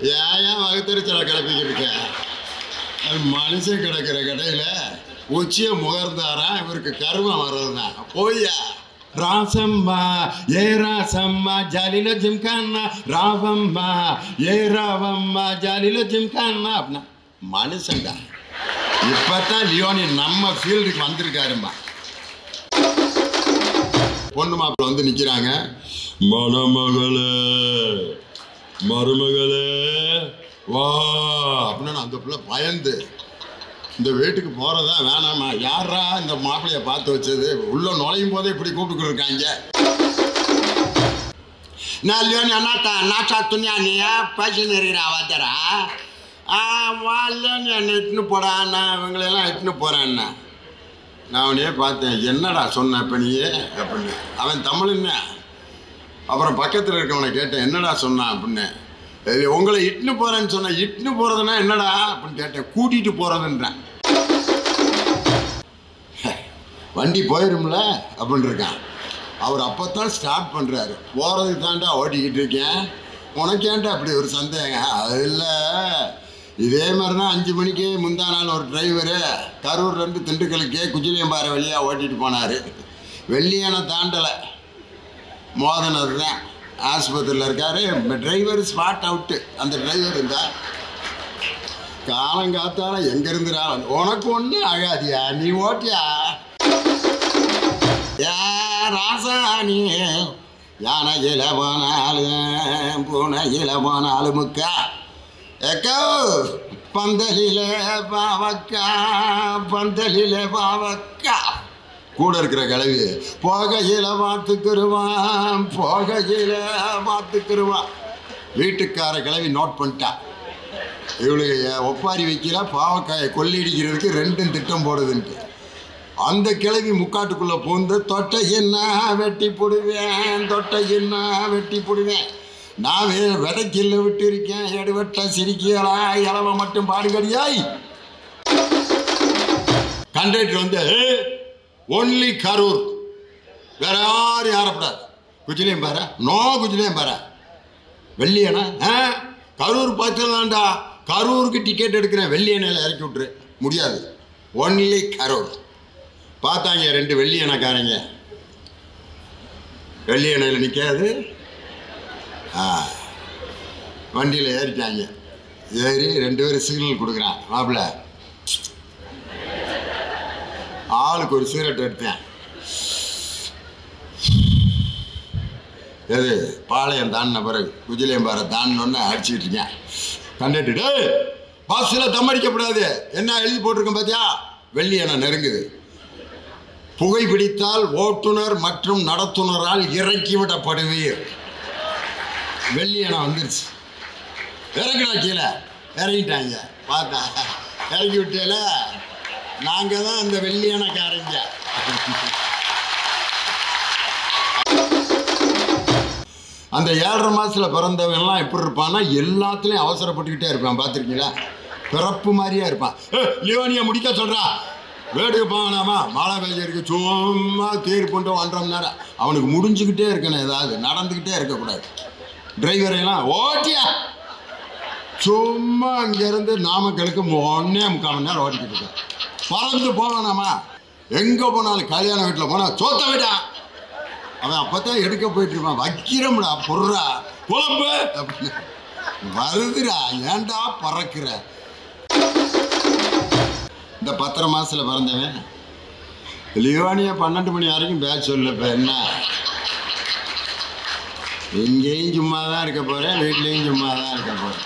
ஏன் ஏன் வகுத்தறிச்சலை கிளப்பிக்கிட்டு இருக்க மனுஷன் கிடக்கிற கடையில உச்சிய முகர்ந்தாரா? இவருக்கு கருமம் வர்றதுதான் போய்யா. ராசம்மா ஏ ராசம்மா ஜாலில ஜிம்கான்னா. ராவம்மா ஏ ராவம்மா ஜாலில ஜிம்கான்னா. அப்படின்னா மனுஷன்டா. இப்பதான் லியோனி நம்ம ஃபீல்டுக்கு வந்திருக்காருமா பொண்ணு மாப்பிள்ள வந்து நிக்கிறாங்க. மணமகளே. மருமகளே வா. அப்படின்னு அந்த பிள்ளை பயந்து இந்த வீட்டுக்கு போறதா வேணாமா? யாரா இந்த மாப்பிள்ளைய பார்த்து வச்சது? உள்ள நுழையும் போதே இப்படி கூப்பிட்டு இருக்காங்க. நான் லியோனி அண்ணாத்தா நாச்சா துணியா நீயா பேசின்னு இருக்கிறா வாத்தரா வா வாலேன்னு என்னை இட்டுன்னு போடா நான் இவங்களெல்லாம் இட்டுன்னு போகிறேன்னா நான் அவனையே பார்த்தேன். என்னடா சொன்ன இப்போ நீயே? அப்படின்னு. அவன் தமிழ்னு அப்புறம் பக்கத்தில் இருக்கவனை கேட்டேன் என்னடா சொன்னான் அப்படின்னு. உங்களை இட்டுன்னு போகிறேன்னு சொன்னேன் இட்டுன்னு போகிறதுனா என்னடா? அப்படின்னு கேட்டேன். கூட்டிகிட்டு போகிறதுன்றான் வண்டி போயிடும்ல அப்படின்னு இருக்கான். அவர் அப்போத்தான் ஸ்டார்ட் பண்ணுறாரு போகிறதுக்கு தாண்டா ஓட்டிக்கிட்டு இருக்கேன். உனக்கேண்டா அப்படி ஒரு சந்தேகம்? அது இல்லை. இதே மாதிரி தான் அஞ்சு மணிக்கு முந்தா நாள் ஒரு டிரைவரு கரூர்லேருந்து திண்டுக்கலுக்கே குஜிலியம்பாறை வழியாக ஓட்டிகிட்டு போனார். வெள்ளியான தாண்டலை. மோதனர் தான் ஆஸ்பத்திரியில் இருக்காரு. டிரைவர் ஸ்பாட் அவுட்டு அந்த டிரைவர் இருந்தால் காலங்காத்தால எங்க இருந்துடா? உனக்கு ஒன்றும் ஆகாதியா? நீ ஓட்டியா? ஏ ராசாணி யானையில போனாலும் பூனையில போனாலும் முக்கா. எக்கோ பந்தலில பாவக்கா பந்தலில பாவக்கா. கூட இருக்கிற கிளவி போகையில பார்த்துக்கிருவான் போகையில பார்த்துக்கிருவான் வீட்டுக்கார கிளவி நோட் பண்ணிட்டா. இவளுக்கு ஒப்பாரி வைக்கல பாவக்காயை கொள்ளையடிக்கிறதுக்கு ரெண்டும் திட்டம் போடுதுன்ட்டு. அந்த கிளவி முக்காட்டுக்குள்ளே பூந்து தொட்டை என்ன வெட்டி போடுவேன் தொட்டை என்ன வெட்டி போடுவேன்? நான் விதைக்கில் விட்டு இருக்கேன் எடுவட்ட சிரிக்கிறா இளவ மட்டும் பாடுகிறியாய் கண்டக்டர் வந்து ஒன்லி கரூர் வேற யாரும் யாரப்படாது குஜிலையும் பாரு. நோ குஜிலையும் பாரு. வெள்ளியனா? ஆ? கரூர் பார்த்துடலாம்டா. கரூருக்கு டிக்கெட் எடுக்கிறேன். வெள்ளியனையில் இறக்கி விட்டுரு. முடியாது. ஒன்லி கரூர் பார்த்தாங்க ரெண்டு வெள்ளியணைக்காரங்க. வெள்ளியணையில் நிற்காது ஆ. வண்டியில் ஏறிட்டாங்க. ஏறி ரெண்டு பேரும் சிக்னல் கொடுக்குறான். மாப்பிள்ள. ஆளுக்கு ஒரு சிகரெட் எடுத்தேன். எது? பாளையம் தாண்டின பிறகு குஜிலியம்பாறை தாண்டினோன்னு அடிச்சுக்கிட்டு இருக்கேன். கண்டக்டர் டேய் பஸ்ஸில் தம் அடிக்கப்படாது. என்ன எழுதி போட்டிருக்கேன் பார்த்தியா வெள்ளி என நெருங்குது. புகைப்பிடித்தால் ஓட்டுநர் மற்றும் நடத்துனரால் இறக்கிவிடப்படுவீர் வெள்ளி என வந்துருச்சு. இறங்கினா கீழே. இறங்கிட்டாங்க. பார்த்தா இறங்கி விட்டேல. நாங்கள் தான் அந்த வெள்ளியனக்காரங்க அந்த ஏழரை மாதத்தில் பிறந்தவங்கெல்லாம் எப்படி இருப்பான்னா எல்லாத்துலேயும் அவசரப்பட்டுக்கிட்டே இருப்பான். பார்த்துருக்கீங்களா? பிறப்பு மாதிரியே இருப்பான். லியோனியை லியோனியா முடிக்க சொல்கிறா வேடுக்கு போனாமா மழை பெய்யருக்கு சும்மா தேர் கொண்டு ஒன்றரை மணி நேரம் அவனுக்கு முடிஞ்சுக்கிட்டே இருக்கணும் ஏதாவது. நடந்துக்கிட்டே இருக்கக்கூடாது. டிரைவரையெல்லாம் ஓட்டியா? சும்மா இங்கேருந்து நாமக்கலுக்கு ஒன்றே முக்கால் மணி நேரம் ஓட்டிக்கிட்டு இருக்கேன். பறந்து போவானாமா எங்கே போனாலும் கல்யாண வீட்டில் போனால் சோத்த விடா? அவன் அப்பதான் எடுக்க போயிட்டு இருப்பான். வைக்கிறோம்டா பொர்றா. குழம்பு? அப்படின்னு. வருதுடா ஏன்டா பறக்கிற? இந்த பத்தரை மாசத்துல பிறந்தவன். லியோனியா பன்னெண்டு மணி வரைக்கும் பேச சொல்லு இப்போ என்ன? இங்கேயும் சும்மா தான் இருக்க போறேன் வீட்லேயும் சும்மா தான் இருக்க போறேன்.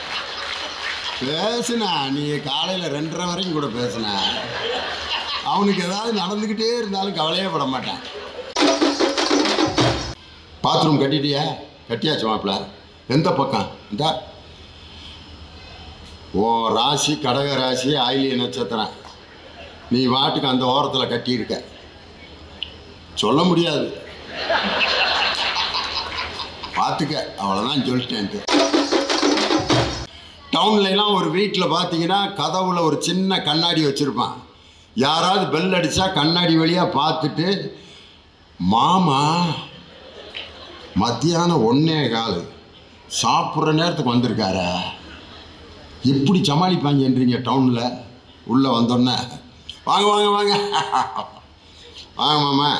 பேசுனா நீ காலையில் ரெண்டரை வரைக்கும் கூட பேசுனா. அவனுக்கு ஏதாவது நடந்துக்கிட்டே இருந்தாலும் கவலையே பட மாட்டான். பாத்ரூம் கட்டிட்டியா? கட்டியாச்சு மாப்பிள்ள எந்த பக்கம்? இந்த. ஓ ராசி கடக ராசி ஆயிலிய நட்சத்திரம். நீ வாட்டுக்கு அந்த ஓரத்தில் கட்டியிருக்க. சொல்ல முடியாது. பார்த்துக்க அவ்வளோதான் சொல்லிட்டேன்ட்டு. டவுன்லலாம் ஒரு வீட்டில் பார்த்தீங்கன்னா கதவுல ஒரு சின்ன கண்ணாடி வச்சுருப்பான். யாராவது பெல் அடித்தா கண்ணாடி வழியாக பார்த்துட்டு மாமா மத்தியானம் ஒன்றே கால். சாப்பிட்ற நேரத்துக்கு வந்திருக்காரா. எப்படி சமாளிப்பாங்கன்றீங்க டவுனில் உள்ளே வந்தோன்னே வாங்க வாங்க வாங்க. வாங்க மாமா.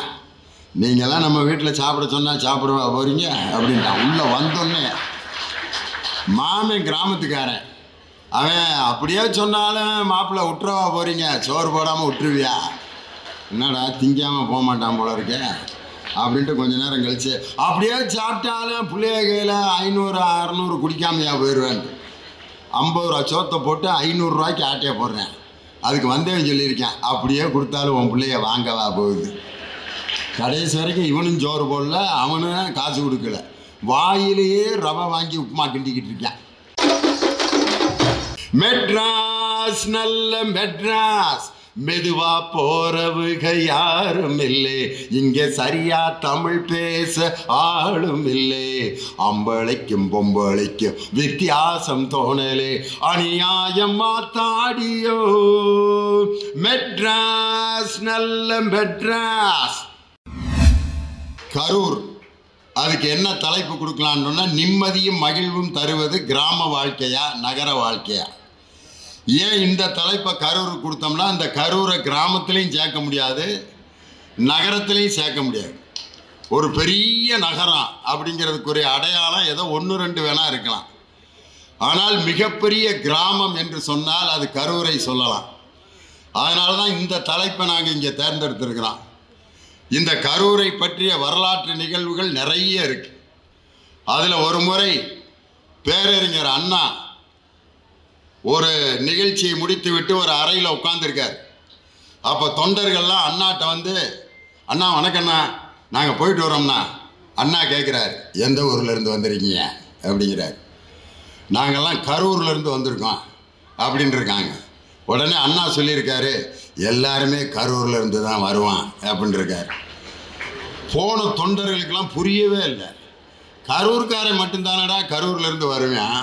நீங்கள்லாம் நம்ம வீட்டில் சாப்பிட சொன்னால் சாப்பிட போகிறீங்க அப்படின்ட்டான் உள்ளே வந்தோன்னே மாமன் கிராமத்துக்காரன். அவன் அப்படியே சொன்னாலும் மாப்பிள்ளை விட்டுறவா போகிறீங்க சோறு போடாமல் விட்டுருவியா என்னடா திங்காமல் போக மாட்டான் போல இருக்கேன் அப்படின்ட்டு கொஞ்ச நேரம் கழிச்சு அப்படியே சாப்பிட்டாலும் பிள்ளைய கையில் ஐநூறு அறநூறு குடிக்காமையா போயிடுவேன் ஐம்பது ரூபா சோத்தை போட்டு ஐநூறுரூவாய்க்கு ஆட்டையை போடுறேன். அதுக்கு வந்தவன் சொல்லியிருக்கேன். அப்படியே கொடுத்தாலும் உன் பிள்ளைய வாங்கவா போகுது? கடைசி வரைக்கும் இவனும் சோறு போடல அவனும் காசு கொடுக்கல. வாயிலேயே ரவை வாங்கி உப்புமா கிண்டிக்கிட்டு இருக்கேன் மெட்ராஸ் நல்ல மெட்ராஸ். மெதுவா போறவுக யாரும் இல்லை. இங்க சரியா தமிழ் பேச ஆளும் இல்லை. அம்பளைக்கும் பொம்பளைக்கும் வித்தியாசம் தோணலே. அநியாயம் மாத்தாடியோ. மெட்ராஸ் நல்ல மெட்ராஸ். கரூர். அதுக்கு என்ன தலைப்பு கொடுக்கலான்னு நிம்மதியும் மகிழ்வும் தருவது கிராம வாழ்க்கையா நகர வாழ்க்கையா? ஏன் இந்த தலைப்பை கரூருக்கு கொடுத்தோம்னா இந்த கரூரை கிராமத்துலேயும் சேர்க்க முடியாது நகரத்துலேயும் சேர்க்க முடியாது. ஒரு பெரிய நகரம் அப்படிங்கிறதுக்குரிய அடையாளம் ஏதோ ஒன்று ரெண்டு வேணா இருக்கலாம். ஆனால் மிகப்பெரிய கிராமம் என்று சொன்னால் அது கரூரை சொல்லலாம். அதனால தான் இந்த தலைப்பை நாங்கள் இங்கே தேர்ந்தெடுத்திருக்கிறோம். இந்த கரூரை பற்றிய வரலாற்று நிகழ்வுகள் நிறைய இருக்கு. அதில் ஒரு முறை பேரறிஞர் அண்ணா ஒரு நிகழ்ச்சியை முடித்து விட்டு ஒரு அறையில் உட்காந்துருக்கார் அப்போ தொண்டர்கள்லாம் அண்ணாட்ட வந்து அண்ணா வணக்கண்ணா நாங்கள் போயிட்டு வரோம்ண்ணா. அண்ணா கேட்குறாரு எந்த ஊர்லேருந்து வந்துருக்கீங்க வந்திருக்கீங்க? அப்படிங்கிறார். நாங்கள்லாம் கரூர்லேருந்து வந்திருக்கோம். அப்படின்னு இருக்காங்க உடனே அண்ணா சொல்லியிருக்காரு எல்லாருமே கரூரில் இருந்து தான் வருவான் அப்படின்னு போன தொண்டர்களுக்கெல்லாம் புரியவே இல்லை. கரூர்காரன் மட்டும்தானடா கரூர்லேருந்து வருவேன்.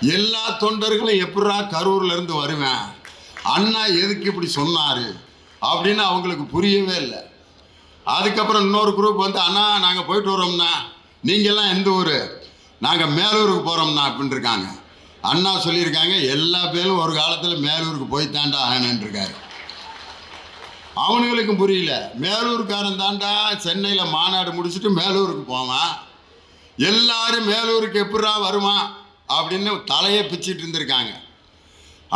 எல்லா தொண்டர்களும் எப்படா கரூர்லேருந்து வருவேன்? அண்ணா எதுக்கு இப்படி சொன்னார்? அப்படின்னு அவங்களுக்கு புரியவே இல்லை. அதுக்கப்புறம் இன்னொரு குரூப் வந்து அண்ணா நாங்கள் போயிட்டு வரோம்னா நீங்கள்லாம் எந்த ஊர்? நாங்கள் மேலூருக்கு போகிறோம்ண்ணா அப்படின்ட்டு இருக்காங்க. அண்ணா சொல்லியிருக்காங்க எல்லா பேரும் ஒரு காலத்தில் மேலூருக்கு போய் தாண்டா அவனுங்களுக்கும் புரியல. மேலூர்காரன் தாண்டா சென்னையில் மாநாடு முடிச்சுட்டு மேலூருக்கு போவான். எல்லாரும் மேலூருக்கு எப்படா வருவான் அப்படின்னு தலையை பிச்சுட்டு இருந்திருக்காங்க.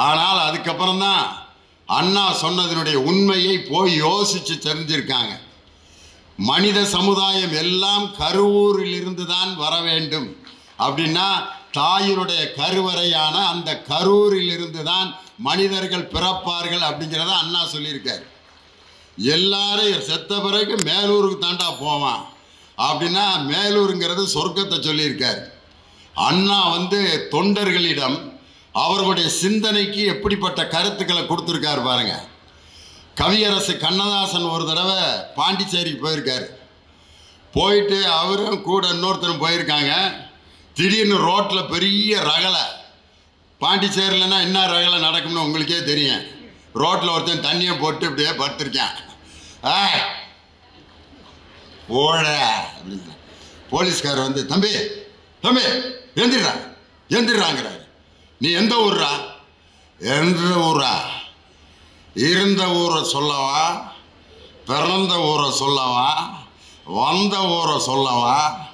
ஆனால் அதுக்கப்புறம் தான் அண்ணா சொன்னதனுடைய உண்மையை போய் யோசித்து தெரிஞ்சிருக்காங்க. மனித சமுதாயம் எல்லாம் கருவூரிலிருந்து தான் வர வேண்டும். அப்படின்னா தாயினுடைய கருவறையான அந்த கரூரிலிருந்து தான் மனிதர்கள் பிறப்பார்கள் அப்படிங்கிறத அண்ணா சொல்லியிருக்காரு. எல்லாரும் செத்த பிறகு மேலூருக்கு தாண்டா போவான். அப்படின்னா மேலூருங்கிறது சொர்க்கத்தை சொல்லியிருக்காரு. அண்ணா வந்து தொண்டர்களிடம் அவர்களுடைய சிந்தனைக்கு எப்படிப்பட்ட கருத்துக்களை கொடுத்துருக்காரு பாருங்க. கவியரசு கண்ணதாசன் ஒரு தடவை பாண்டிச்சேரிக்கு போயிருக்காரு. போயிட்டு அவரும் கூட இன்னொருத்தரும் போயிருக்காங்க. திடீர்னு ரோட்டில் பெரிய ரகலை. பாண்டிச்சேரியிலனா என்ன ரகலை நடக்கும்னு உங்களுக்கே தெரியும். ரோட்டில் ஒருத்தன் தண்ணியை போட்டு இப்படியே படுத்திருக்கேன். ஆ ஓட அப்படின்னு வந்து தம்பி தம்பி எந்திரா எந்திராங்கிறாரு நீ எந்த ஊர்ரா? எந்த ஊரா இருந்த ஊரை சொல்லவா? பிறந்த ஊரை சொல்லவா? வந்த ஊரை சொல்லவா?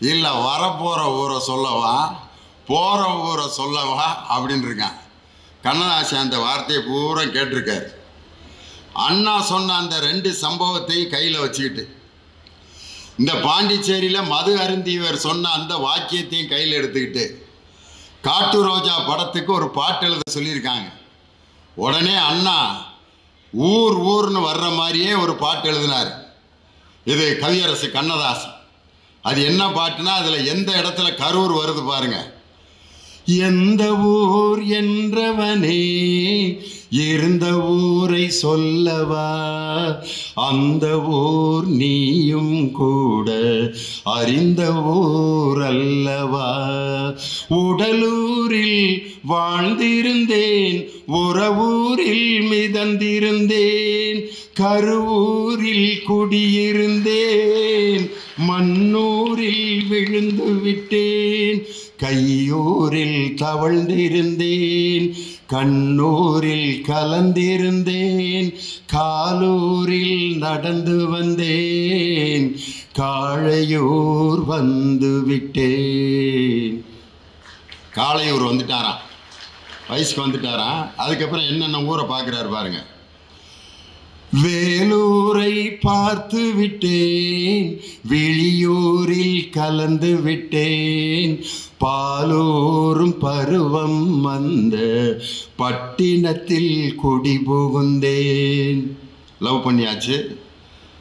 இல்லை வரப்போகிற ஊரை சொல்லவா? போகிற ஊரை சொல்லவா? அப்படின்னு இருக்கான் கண்ணதாசன் அந்த வார்த்தையை பூரா கேட்டிருக்காரு. அண்ணா சொன்ன அந்த ரெண்டு சம்பவத்தையும் கையில் வச்சுக்கிட்டு இந்த பாண்டிச்சேரியில் மது அருந்தியவர் சொன்ன அந்த வாக்கியத்தையும் கையில் எடுத்துக்கிட்டு காட்டு ரோஜா படத்துக்கு ஒரு பாட்டு எழுத சொல்லியிருக்காங்க. உடனே அண்ணா ஊர் ஊர்னு வர்ற மாதிரியே ஒரு பாட்டு எழுதினார். இது கவியரசு கண்ணதாசன். அது என்ன பாட்டுனா அதில் எந்த இடத்துல கரூர் வருது பாருங்கள் எந்த ஊர் என்றவனே இருந்த ஊரை சொல்லவா? அந்த ஊர் நீயும் கூட அறிந்த ஊர் அல்லவா? உடலூரில் வாழ்ந்திருந்தேன் உறவூரில் மிதந்திருந்தேன் கருவூரில் குடியிருந்தேன் மண்ணூரில் விழுந்து விட்டேன் கையூரில் தவழ்ந்திருந்தேன் கண்ணூரில் கலந்திருந்தேன் காலூரில் நடந்து வந்தேன் காளையூர் வந்து விட்டேன். காளையூர் வந்துட்டாராம் வயசுக்கு வந்துட்டாராம் அதுக்கப்புறம் என்னென்ன ஊரை பார்க்குறாரு பாருங்க. வேலூரை பார்த்து விட்டேன் வெளியூரில் கலந்து விட்டேன் பாலூரும் பருவம் வந்த பட்டினத்தில் குடி புகுந்தேன். லவ் பண்ணியாச்சு.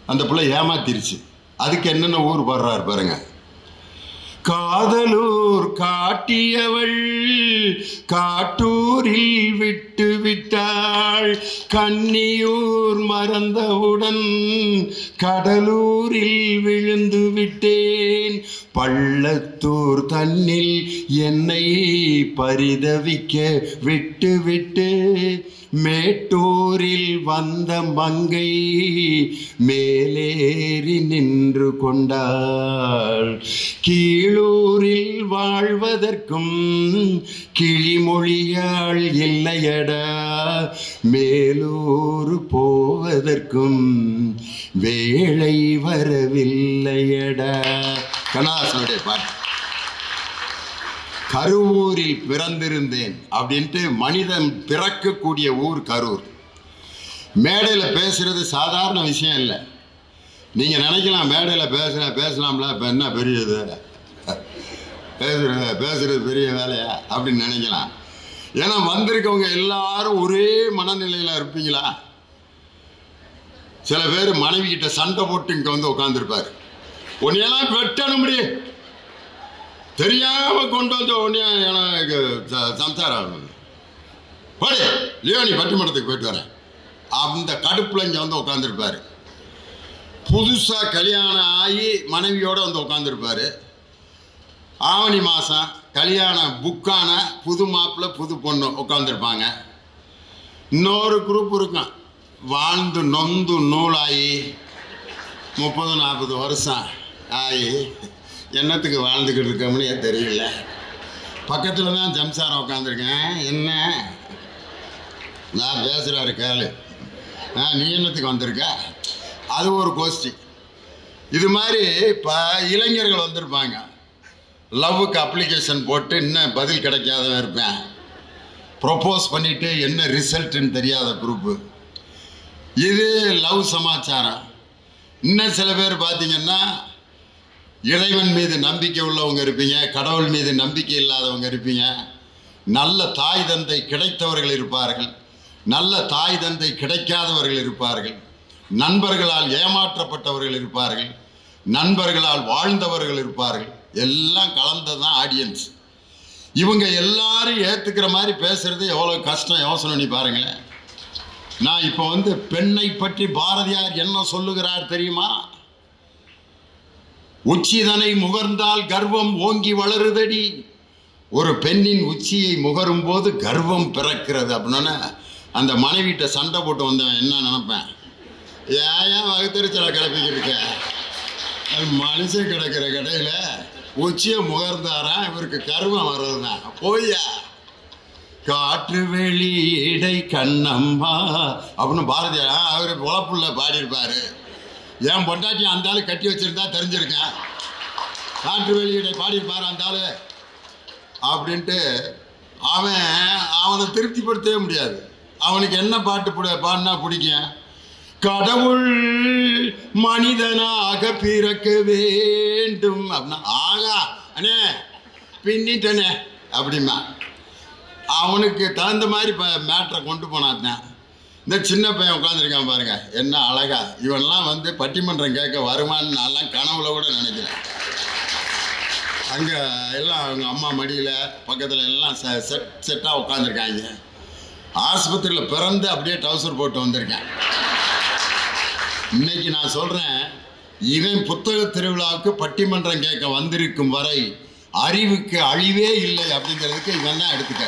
அந்த பிள்ளை ஏமாத்திருச்சு. அதுக்கு என்னென்ன ஊர் பாடுறாரு பாருங்க. காதலூர் காட்டியவள் காட்டூரில் விட்டு விட்டாள். கன்னியூர் மறந்தவுடன் கடலூரில் விழுந்து விட்டேன். பள்ளத்தூர் தன்னில் என்னை பரிதவிக்க விட்டு விட்டு மேட்டூரில் வந்த மங்கை மேலேறி நின்று கொண்டாள். கீழூரில் வாழ்வதற்கும் கிளிமொழியாள் இல்லையடா. மேலூர் போவதற்கும் வேளை வரவில்லையடா. கண்ணாசனுடைய பாட்டு. கருவூரில் பிறந்திருந்தேன் அப்படின்ட்டு மனிதன் பிறக்கக்கூடிய ஊர் கரூர். மேடையில் பேசுறது சாதாரண விஷயம் இல்லை. நீங்கள் நினைக்கலாம் மேடையில் பேசுகிற பேசலாம்ல இப்போ என்ன பெரிய இது பேசுறது பேசுறது பெரிய வேலையா? அப்படின்னு நினைக்கலாம். ஏன்னா வந்திருக்கவங்க எல்லாரும் ஒரே மனநிலையில் இருப்பீங்களா? சில பேர் மனைவி கிட்ட சண்டை போட்டு இங்கே வந்து உட்காந்துருப்பார் உன்னையெல்லாம் வெட்டணும் முடியும் தெரியாம கொண்டு வந்த உடனே எனக்கு சம்சாரம். போடு லியோனி பட்டிமன்றத்துக்கு போயிட்டு வரேன். அந்த கடுப்புல இங்கே வந்து உட்காந்துருப்பார் புதுசாக கல்யாணம் ஆகி மனைவியோடு வந்து உட்காந்துருப்பார் ஆவணி மாதம் கல்யாணம் புக்கான புது மாப்பிள்ள புது பொண்ணு உட்காந்துருப்பாங்க இன்னொரு குரூப் இருக்கும். வாழ்ந்து நொந்து நூலாகி முப்பது நாற்பது வருஷம். ஆகி என்னத்துக்கு வாழ்ந்துக்கிட்டு இருக்கோம்னே தெரியல. பக்கத்தில் தான் ஜம்சாரம் உட்காந்துருக்கேன் என்ன? நான் பேசுகிறாரு கேளு. ஆ நீ என்னத்துக்கு வந்திருக்க? அது ஒரு கோஷ்டி இது மாதிரி இப்போ இளைஞர்கள் வந்திருப்பாங்க. லவ்வுக்கு அப்ளிகேஷன் போட்டு இன்னும் பதில் கிடைக்காதவன் இருப்பேன். ப்ரொப்போஸ் பண்ணிவிட்டு என்ன ரிசல்ட்டுன்னு தெரியாத குரூப்பு இது லவ் சமாச்சாரம். இன்னும் சில பேர் பார்த்தீங்கன்னா இறைவன் மீது நம்பிக்கை உள்ளவங்க இருப்பீங்க கடவுள் மீது நம்பிக்கை இல்லாதவங்க இருப்பீங்க. நல்ல தாய் தந்தை கிடைத்தவர்கள் இருப்பார்கள். நல்ல தாய் தந்தை கிடைக்காதவர்கள் இருப்பார்கள். நண்பர்களால் ஏமாற்றப்பட்டவர்கள் இருப்பார்கள். நண்பர்களால் வாழ்ந்தவர்கள் இருப்பார்கள். எல்லாம் கலந்தது தான் ஆடியன்ஸ் இவங்க எல்லாரும் ஏற்றுக்கிற மாதிரி பேசுறது எவ்வளோ கஷ்டம் யோசனை பண்ணி பாருங்களேன். நான் இப்போ வந்து பெண்ணை பற்றி பாரதியார் என்ன சொல்லுகிறார் தெரியுமா? உச்சிதனை முகர்ந்தால் கர்வம் ஓங்கி வளருதடி. ஒரு பெண்ணின் உச்சியை முகரும் போது கர்வம் பிறக்கிறது அப்படின்னா அந்த மனைவிட்ட சண்டை போட்டு வந்தவன் என்ன நினைப்பேன்? ஏன் ஏன் வகுத்தறிச்சலை கிளப்பிக்கிட்டு இருக்க? மனுஷன் கிடக்கிற கடையில் உச்சியை முகர்ந்தாராம் இவருக்கு கர்வம் வர்றதுதான் போய்யா. காற்று வெளியிடை கண்ணம்மா அப்படின்னு பாரதியார் அவர் உழப்புள்ள பாடியிருப்பாரு. என் பொண்டாட்டி அந்த ஆள் கட்டி வச்சிருந்தா தெரிஞ்சிருக்கேன். காற்று வெளியீடை பாடியிருப்பார் அந்த ஆள்? அப்படின்ட்டு அவன் அவனை திருப்திப்படுத்தவே முடியாது. அவனுக்கு என்ன பாட்டு பிடி பாடினா பிடிக்கும்? கடவுள் மனிதனாக பிறக்க வேண்டும். அப்படின்னா ஆகா அண்ணே பின்னிட்டனே அப்படிமா அவனுக்கு தகுந்த மாதிரி இப்போ மேட்ரை கொண்டு போனாட்டேன் இந்த சின்ன பையன் உட்காந்துருக்கான் பாருங்க. என்ன அழகா. இவன்லாம் வந்து பட்டிமன்றம் கேட்க வருமான்னு நான்லாம் கனவுல கூட நினைக்கிறேன் அங்கே எல்லாம் அவங்க அம்மா மடியில் பக்கத்தில் எல்லாம் செ செட் செட்டாக உட்காந்துருக்காங்க ஆஸ்பத்திரியில் பிறந்து அப்படியே டவுசர் போட்டு வந்திருக்கேன். இன்னைக்கு நான் சொல்கிறேன் இவன் புத்தக திருவிழாவுக்கு பட்டிமன்றம் கேட்க வந்திருக்கும் வரை அறிவுக்கு அழிவே இல்லை அப்படிங்கிறதுக்கு இவன் தான் எடுத்துக்க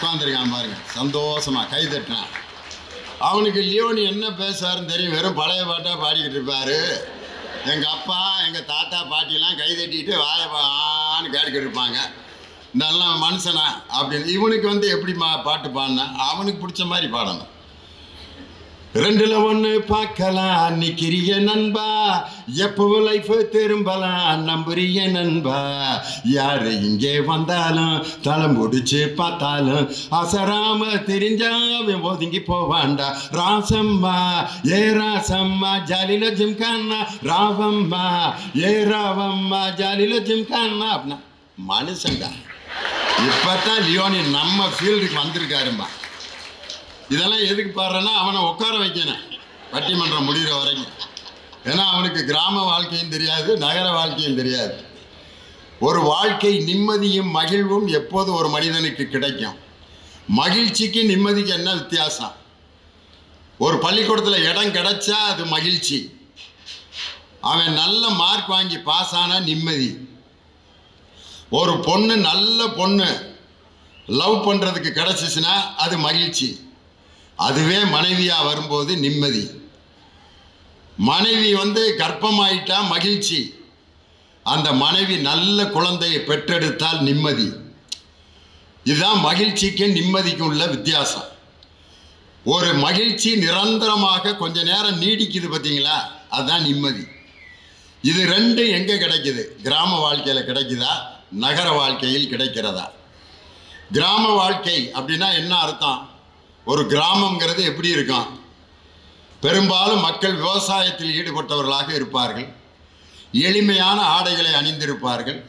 உட்காந்துருக்கான் பாருங்க. சந்தோஷமா கை தட்டினான். அவனுக்கு லியோனி என்ன பேசுவாருன்னு தெரியும். வெறும் பழைய பாட்டாக பாடிக்கிட்டு இருப்பாரு. எங்கள் அப்பா எங்கள் தாத்தா பாட்டிலாம் கை தட்டிட்டு வாய வான்னு கேட்டுக்கிட்டு இருப்பாங்க. நல்ல மனுஷனா அப்படின்னு. இவனுக்கு வந்து எப்படி மா பாட்டு பாடினா? அவனுக்கு பிடிச்ச மாதிரி பாடணும். ரெண்டுல ஒண்ணு பார்க்கலாம். நிக்கிறிய நண்பா எப்பவும் லைஃப் திரும்பலாம்? நம்புறிய நண்பா யாரு இங்கே வந்தாலும் தலம் முடிச்சு பார்த்தாலும் அசராம தெரிஞ்சாவன் ஒதுங்கி போவாண்டா ராசம்மா ஏ ராசம்மா ஜாலில ஜிம்கான்னா. ராவம்மா ஏ ராவம்மா ஜாலில ஜிம்கான்னா. அப்படின்னா மனுஷன்டா. இப்பதான் லியோனி நம்ம ஃபீல்டுக்கு வந்திருக்காருமா இதெல்லாம் எதுக்கு பாடுறேன்னா அவனை உட்கார வைக்கணும். பட்டிமன்றம் முடிகிற வரைக்கும். ஏன்னா அவனுக்கு கிராம வாழ்க்கையும் தெரியாது நகர வாழ்க்கையும் தெரியாது. ஒரு வாழ்க்கை நிம்மதியும் மகிழ்வும் எப்போது ஒரு மனிதனுக்கு கிடைக்கும். மகிழ்ச்சிக்கு நிம்மதிக்கு என்ன வித்தியாசம்? ஒரு பள்ளிக்கூடத்தில் இடம் கிடைச்சா அது மகிழ்ச்சி. அவன் நல்ல மார்க் வாங்கி பாஸ் ஆனால் நிம்மதி. ஒரு பொண்ணு நல்ல பொண்ணு லவ் பண்ணுறதுக்கு கிடச்சிச்சின்னா அது மகிழ்ச்சி. அதுவே மனைவியாக வரும்போது நிம்மதி. மனைவி வந்து கர்ப்பமாயிட்டா மகிழ்ச்சி. அந்த மனைவி நல்ல குழந்தையை பெற்றெடுத்தால் நிம்மதி. இதுதான் மகிழ்ச்சிக்கும் நிம்மதிக்கும் உள்ள வித்தியாசம். ஒரு மகிழ்ச்சி நிரந்தரமாக கொஞ்ச நேரம் நீடிக்குது பார்த்தீங்களா? அதுதான் நிம்மதி. இது ரெண்டும் எங்கே கிடைக்குது? கிராம வாழ்க்கையில் கிடைக்குதா? நகர வாழ்க்கையில் கிடைக்கிறதா? கிராம வாழ்க்கை அப்படின்னா என்ன அர்த்தம்? ஒரு கிராமங்கிறது எப்படி இருக்கும்? பெரும்பாலும் மக்கள் விவசாயத்தில் ஈடுபட்டவர்களாக இருப்பார்கள். எளிமையான ஆடைகளை அணிந்திருப்பார்கள்.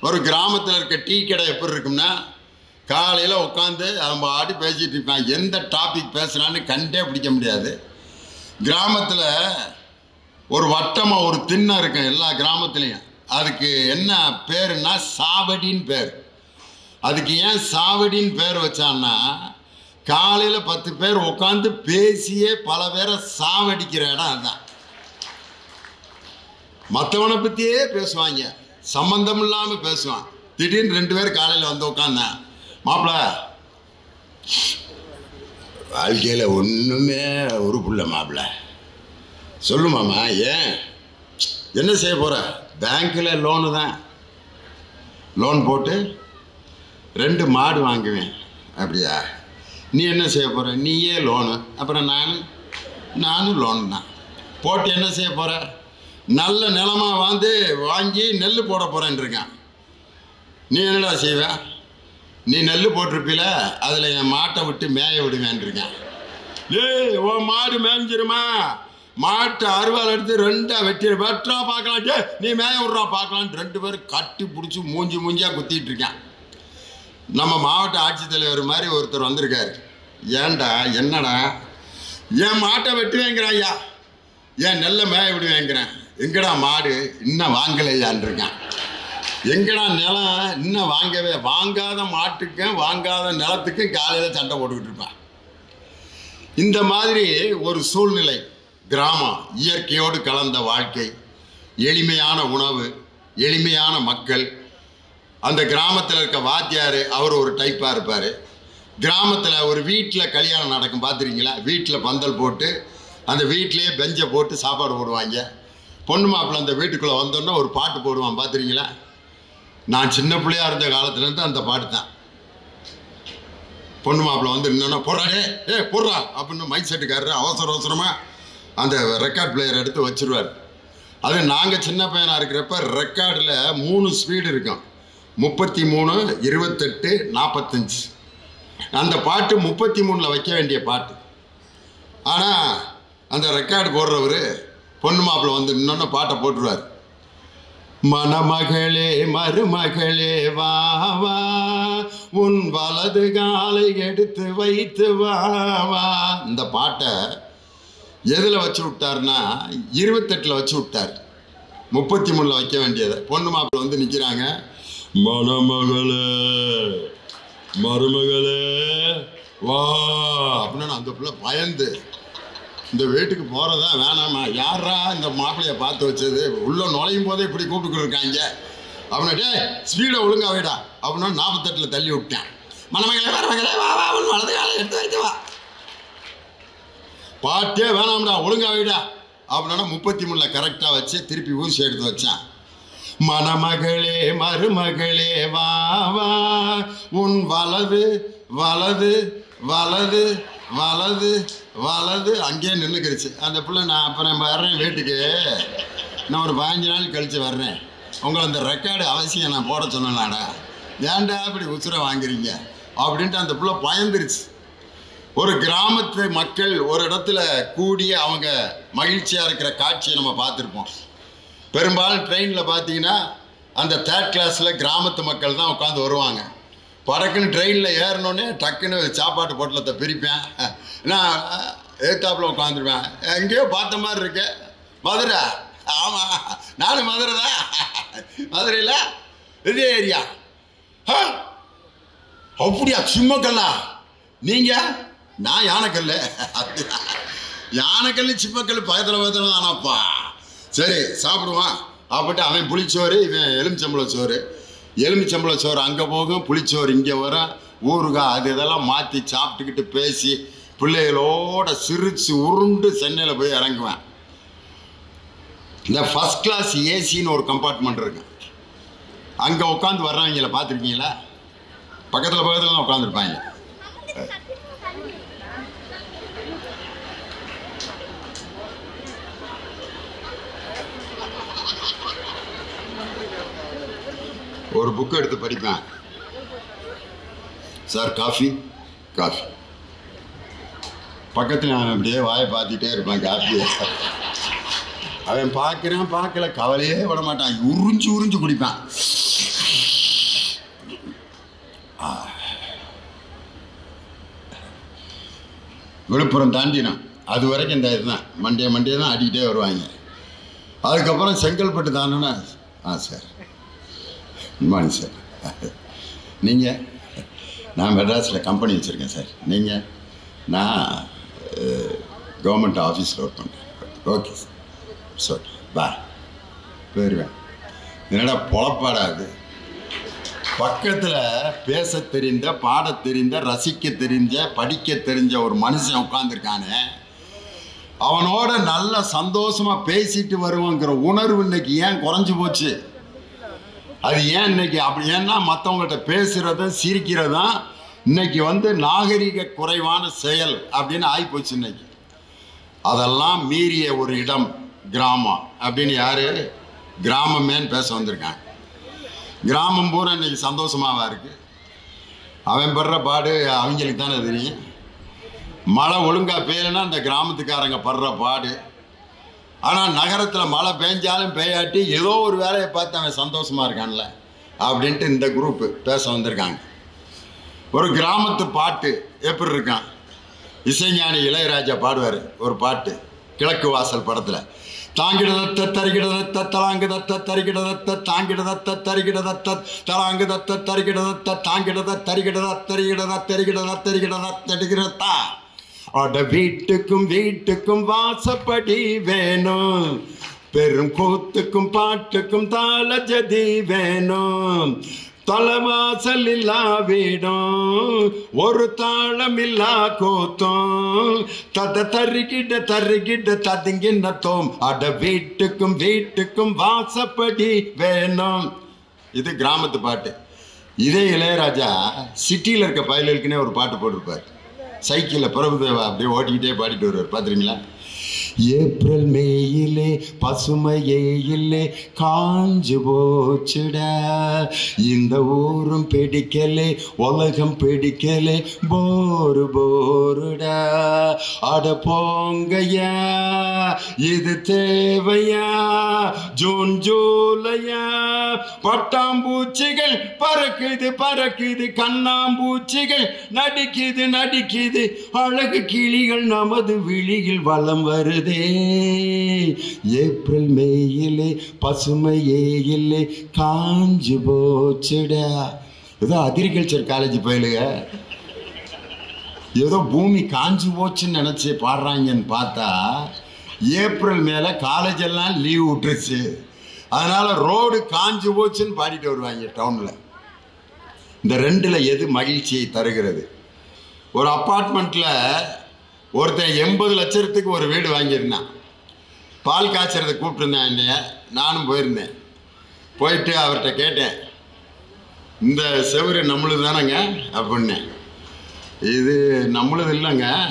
ஒரு கிராமத்தில் இருக்க டீ கடை எப்படி இருக்கும்னா காலையில் உட்காந்து அவங்க ஆடி பேசிகிட்டு இருப்பான். எந்த டாபிக் பேசுகிறான்னு கண்டே பிடிக்க முடியாது. கிராமத்தில் ஒரு வட்டமாக ஒரு திண்ணம் இருக்கும் எல்லா கிராமத்துலேயும். அதுக்கு என்ன பேருன்னா சாவடின்னு பேர். அதுக்கு ஏன் சாவடின்னு பேர் வச்சான்னா காலையில் பத்து பேர் உட்காந்து பேசியே பல பேரை சாவடிக்கிற இடம் அதுதான் மற்றவனை பற்றியே பேசுவாங்க. சம்மந்தம் இல்லாமல் பேசுவான். திடீர்னு ரெண்டு பேர் காலையில் வந்து உட்காந்தேன் மாப்பிள வாழ்க்கையில் ஒன்றுமே உருப்புள்ள மாப்பிள. சொல்லுமாம்மா ஏன்? என்ன செய்ய போகிற பேங்க்கில் லோனு தான். லோன் போட்டு ரெண்டு மாடு வாங்குவேன். அப்படியா? நீ என்ன செய்ய போகிற நீயே லோனு அப்புறம் நானும் நானும் லோன் தான். போட்டு என்ன செய்ய போகிற நல்ல நிலமா வந்து வாங்கி நெல் போட போகிறேன்னு இருக்கான். நீ என்னடா செய்வ? நீ நெல் போட்டிருப்பில? அதில் என் மாட்டை விட்டு மேய விடுவேன் இருக்கேன். ஏய் உன் மாடு மேய்ஞ்சிருமா மாட்டை அருவாள் எடுத்து ரெண்டாக வெட்டி வெட்டுறா பார்க்கலாம். டே நீ மேய விட்றா பார்க்கலான்ட்டு ரெண்டு பேரும் கட்டி பிடிச்சி மூஞ்சி மூஞ்சியாக குத்திட்டு இருக்கேன். நம்ம மாவட்ட ஆட்சித்தலைவர் மாதிரி ஒருத்தர் வந்திருக்காரு. ஏன்டா என்னடா? என் மாட்டை வெட்டுவேங்கிறான் ஐயா. ஏன் நெல்லை மேய விடுவேங்கிறேன். எங்கடா மாடு? இன்னும் வாங்கலையான்ருக்கான் எங்கடா நிலம்? இன்னும் வாங்கவே வாங்காத மாட்டுக்கும் வாங்காத நிலத்துக்கும் காலையில் சண்டை போட்டுக்கிட்டு இருப்பேன். இந்த மாதிரி ஒரு சூழ்நிலை கிராமம் இயற்கையோடு கலந்த வாழ்க்கை எளிமையான உணவு எளிமையான மக்கள் அந்த கிராமத்தில் இருக்க வாத்தியார் அவர் ஒரு டைப்பாக இருப்பார். கிராமத்தில் ஒரு வீட்டில் கல்யாணம் நடக்கும் பார்த்துருக்கீங்களா வீட்டில் பந்தல் போட்டு அந்த வீட்டிலே பெஞ்சை போட்டு சாப்பாடு போடுவாங்க. பொண்ணு மாப்பிள்ளை அந்த வீட்டுக்குள்ளே வந்தோன்னே ஒரு பாட்டு போடுவான் பார்த்துருக்கீங்களா நான் சின்ன பிள்ளையா இருந்த காலத்துலேருந்து அந்த பாட்டு தான் பொண்ணு மாப்பிள்ளை வந்து இன்னொன்னா போடுறாடே ஏ போடுறா அப்படின்னு மைக் செட்டுக்காரரு அவசர அவசரமாக அந்த ரெக்கார்ட் பிளேயர் எடுத்து வச்சிருவார். அது நாங்கள் சின்ன பையனாக இருக்கிறப்ப ரெக்கார்டில் மூணு ஸ்பீடு இருக்கும். முப்பத்தி மூணு இருபத்தெட்டு நாற்பத்தஞ்சு அந்த பாட்டு முப்பத்தி மூணில் வைக்க வேண்டிய பாட்டு. ஆனால் அந்த ரெக்கார்டு போடுறவர் பொண்ணு மாப்பிள்ளை வந்து இன்னொன்று பாட்டை போட்டுருவார். மணமகளே மருமகளே வா வா உன் வலது காலை எடுத்து வைத்து வா வா. இந்த பாட்டை எதில் வச்சு விட்டாருன்னா இருபத்தெட்டில் வச்சு விட்டார். முப்பத்தி மூணில் வைக்க வேண்டியதை. பொண்ணு மாப்பிள்ளை வந்து நிற்கிறாங்க மணமகளே மருமகளே வா. அப்படின்னு அந்த பிள்ளை பயந்து இந்த வீட்டுக்கு போகிறதான் வேணாமா? யாரா இந்த மாப்பிள்ளைய பார்த்து வச்சது? உள்ள நுழையும் போதே இப்படி கூப்பிட்டு இருக்காங்க. அவனை டே ஸ்பீடை ஒழுங்கா வைடா. அப்படின்னா நாற்பத்தெட்டில் தள்ளி விட்டேன். மணமகளே மருமகளே வா வா உன் வலது காலை எடுத்து வைத்து வா. பாட்டே வேணாம்டா ஒழுங்கா வைடா. அப்படின்னா முப்பத்தி மூணில் கரெக்டாக வச்சு திருப்பி ஊசி எடுத்து வச்சேன். மணமகளே மருமகளே வா வா. உன் வலது வலது வலது வலது வலது. அங்கேயே நின்றுக்கிடுச்சு அந்த பிள்ளை நான் அப்புறம் வர்றேன் வீட்டுக்கு. நான் ஒரு பதினஞ்சு நாள் கழித்து வர்றேன். உங்களை அந்த ரெக்கார்டு அவசியம் நான் போட சொன்னேன்டா. ஏன்டா அப்படி உசுரை வாங்குறீங்க? அப்படின்ட்டு அந்த பிள்ளை பயந்துருச்சு. ஒரு கிராமத்து மக்கள் ஒரு இடத்துல கூடி அவங்க மகிழ்ச்சியாக இருக்கிற காட்சியை நம்ம பார்த்துருப்போம். பெரும்பாலும் ட்ரெயினில் பார்த்தீங்கன்னா அந்த தேர்ட் கிளாஸில் கிராமத்து மக்கள் தான் உட்காந்து வருவாங்க. படக்குன்னு ட்ரெயினில் ஏறினோடனே டக்குன்னு சாப்பாட்டு பொட்டலத்தை பிரிப்பேன். நான் ஏத்தாப்பில் உட்காந்துருவேன் எங்கேயோ பார்த்த மாதிரி இருக்கு. மதுரை? ஆமாம் நானும் மதுரை தான். மதுரையில்? இதே ஏரியா. ஆ அப்படியா சிம்மக்கல்லா நீங்கள் நான் யானைக்கல் யானைக்கல் சிம்மக்கல் பயத்தில் பயத்தில் தானப்பா. சரி சாப்பிடுவான். அப்படின்ட்டு அவன் புளிச்சோறு இவன் எலுமிச்சம்பள சோறு. எலுமிச்சம்பள சோறு அங்கே போகும் புளிச்சோறு இங்கே வரும். ஊறுகாய் அது இதெல்லாம் மாற்றி சாப்பிட்டுக்கிட்டு பேசி பிள்ளைகளோட சிரித்து உருண்டு சென்னையில் போய் இறங்குவேன். இந்த ஃபஸ்ட் கிளாஸ் ஏசின்னு ஒரு கம்பார்ட்மெண்ட் இருக்கு. அங்கே உட்காந்து வர்றவங்கள பார்த்துருக்கீங்களா? பக்கத்தில் பக்கத்தில் தான் உட்காந்துருப்பாங்க ஒரு புக்கு எடுத்து படிப்பேன். சார் காஃபி காஃபி பக்கத்தில் நான் அப்படியே வாயை பார்த்துட்டே இருப்பேன் காஃபியை அவன் பார்க்குறான் பார்க்கல கவலையே விட மாட்டான். உறிஞ்சு உறிஞ்சு குடிப்பான். விழுப்புரம் தாண்டினான். அது வரைக்கும் இந்த இதுதான். மண்டே மண்டே தான் ஆடிக்கிட்டே வருவாங்க. அதுக்கப்புறம் செங்கல்பட்டு தானோன்னா ஆ சார் குட் மார்னிங் சார். நீங்கள் நான் மெட்ராஸில் கம்பெனி வச்சுருக்கேன் சார். நீங்கள் நான் கவர்மெண்ட் ஆஃபீஸில் ஒர்க் பண்ணுறேன் ஓகே சார் சார் பாய் போயிடுவேன் என்னடா பொழப்பாடா பக்கத்தில் பேச தெரிந்த பாட தெரிந்த ரசிக்க தெரிஞ்ச படிக்க தெரிஞ்ச ஒரு மனுஷன் உட்காந்துருக்கானே அவனோட நல்ல சந்தோஷமாக பேசிட்டு வருவோங்கிற உணர்வு இன்னைக்கு ஏன் குறைஞ்சி போச்சு? அது ஏன் இன்னைக்கு அப்படி ஏன்னா மற்றவங்கள்ட்ட பேசுறதும் சிரிக்கிறதும் இன்னைக்கு வந்து நாகரிக குறைவான செயல் அப்படின்னு ஆகிப்போச்சு இன்னைக்கு. அதெல்லாம் மீறிய ஒரு இடம் கிராமம். அப்படின்னு யார்? கிராமமேன்னு பேச வந்திருக்காங்க. கிராமம் பூரா இன்னைக்கு சந்தோஷமாவா இருக்குது அவன் படுற பாடு அவங்களுக்கு தானே தெரியும். மழை ஒழுங்காக பெய்யலைன்னா அந்த கிராமத்துக்காரங்க படுற பாடு ஆனால் நகரத்தில் மழை பெஞ்சாலும் பெய்யாட்டி ஏதோ ஒரு வேலையை பார்த்து அவன் சந்தோஷமா இருக்கான்ல அப்படின்ட்டு இந்த குரூப்பு பேச வந்திருக்காங்க ஒரு கிராமத்து பாட்டு எப்படி இருக்கான் இசைஞானி இளையராஜா பாடுவார் ஒரு பாட்டு கிழக்கு வாசல் படத்தில் தாங்கிடதத்த தரிகிடதத்த தலாங்குதத்த தரிகிடதத்த தாங்கிடதத்த தரிகிடதத்த தலாங்குதத்த தரிகிடதத்த தாங்கிடத தரிகிடத தரிகிடத தெரிகிடத தெரிகிடத தரிகிடத்தா அட வீட்டுக்கும் வீட்டுக்கும் வாசப்படி வேணும். பெரும் கூத்துக்கும் பாட்டுக்கும் தாள ஜதி வேணும். தலைவாசல் இல்லா வீடும் ஒரு தாளம் இல்லா கூத்தும். தத தருகிட தருகிட ததுங்கின அட வீட்டுக்கும் வீட்டுக்கும் வாசப்படி வேணும். இது கிராமத்து பாட்டு. இதே இளையராஜா சிட்டியில் இருக்க பயலுக்குன்னே ஒரு பாட்டு போட்டிருப்பார். சைக்கிளில் பிரபுதேவா அப்படியே ஓட்டிக்கிட்டே பாடிட்டு வருவார். பார்த்துருங்களா ஏப்ரல் மேயிலே பசுமையே இல்லை காஞ்சு போச்சுட. இந்த ஊரும் பிடிக்கலே உலகம் பிடிக்கலே போரு போருட. அட போங்கய்யா இது தேவையா? ஜூன் ஜூலையா? பட்டாம்பூச்சிகள் பறக்குது பறக்குது கண்ணாம்பூச்சிகள் நடிக்குது நடிக்குது. அழகு கிளிகள் நமது விழியில் வலம் வருது. ஏப்ரல் மேயிலே பசுமையே இல்லை காஞ்சு போச்சுடா. ஏதோ அக்ரிகல்ச்சர் காலேஜ் போயிலுங்க. ஏதோ பூமி காஞ்சு போச்சுன்னு நினச்சி பாடுறாங்கன்னு பார்த்தா ஏப்ரல் மேலே காலேஜ் எல்லாம் லீவ் விட்டுருச்சு. அதனால் ரோடு காஞ்சு போச்சுன்னு பாடிட்டு வருவாங்க டவுனில் இந்த ரெண்டில் எது மகிழ்ச்சியை தருகிறது? ஒரு அப்பார்ட்மெண்ட்டில் ஒருத்தன் எண்பது லட்சத்துக்கு ஒரு வீடு வாங்கியிருந்தான். பால் காய்ச்சறதை கூப்பிட்டுருந்தேன் என்னைய. நானும் போயிருந்தேன். போயிட்டு அவர்கிட்ட கேட்டேன் இந்த செவரு நம்மளுது தானேங்க? அப்படின்னேன். இது நம்மளுது இல்லைங்க.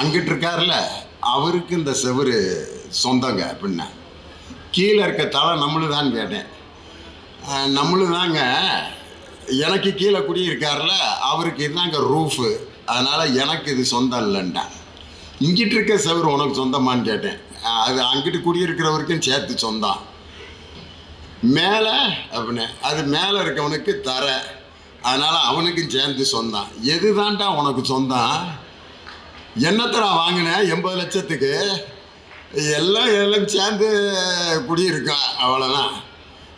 அங்கிட்டு இருக்கார்ல அவருக்கு இந்த செவரு சொந்தங்க அப்படின்னேன். கீழே இருக்க தலை நம்மளுதான்னு கேட்டேன். "அஹ், நம்மளுதாங்க எனக்கு கீழே குடியிருக்கார்ல அவருக்கு இதுதாங்க ரூஃபு. அதனால் எனக்கு இது சொந்தம் இல்லைன்ட்டான். இங்கிட்டு இருக்க செவரு உனக்கு சொந்தமான்னு கேட்டேன். அது அங்கிட்டு குடியிருக்கிறவருக்கும் சேர்த்து சொந்தம் மேலே அப்படின்னு அது மேலே இருக்கவனுக்கு தர. அதனால் அவனுக்கும் சேர்ந்து சொந்தம் எது தான்டா உனக்கு சொந்தம் என்னத்தரா வாங்கினேன் எண்பது லட்சத்துக்கு? எல்லாம் எல்லாம் சேர்ந்து குடியிருக்கான் அவ்வளோதான்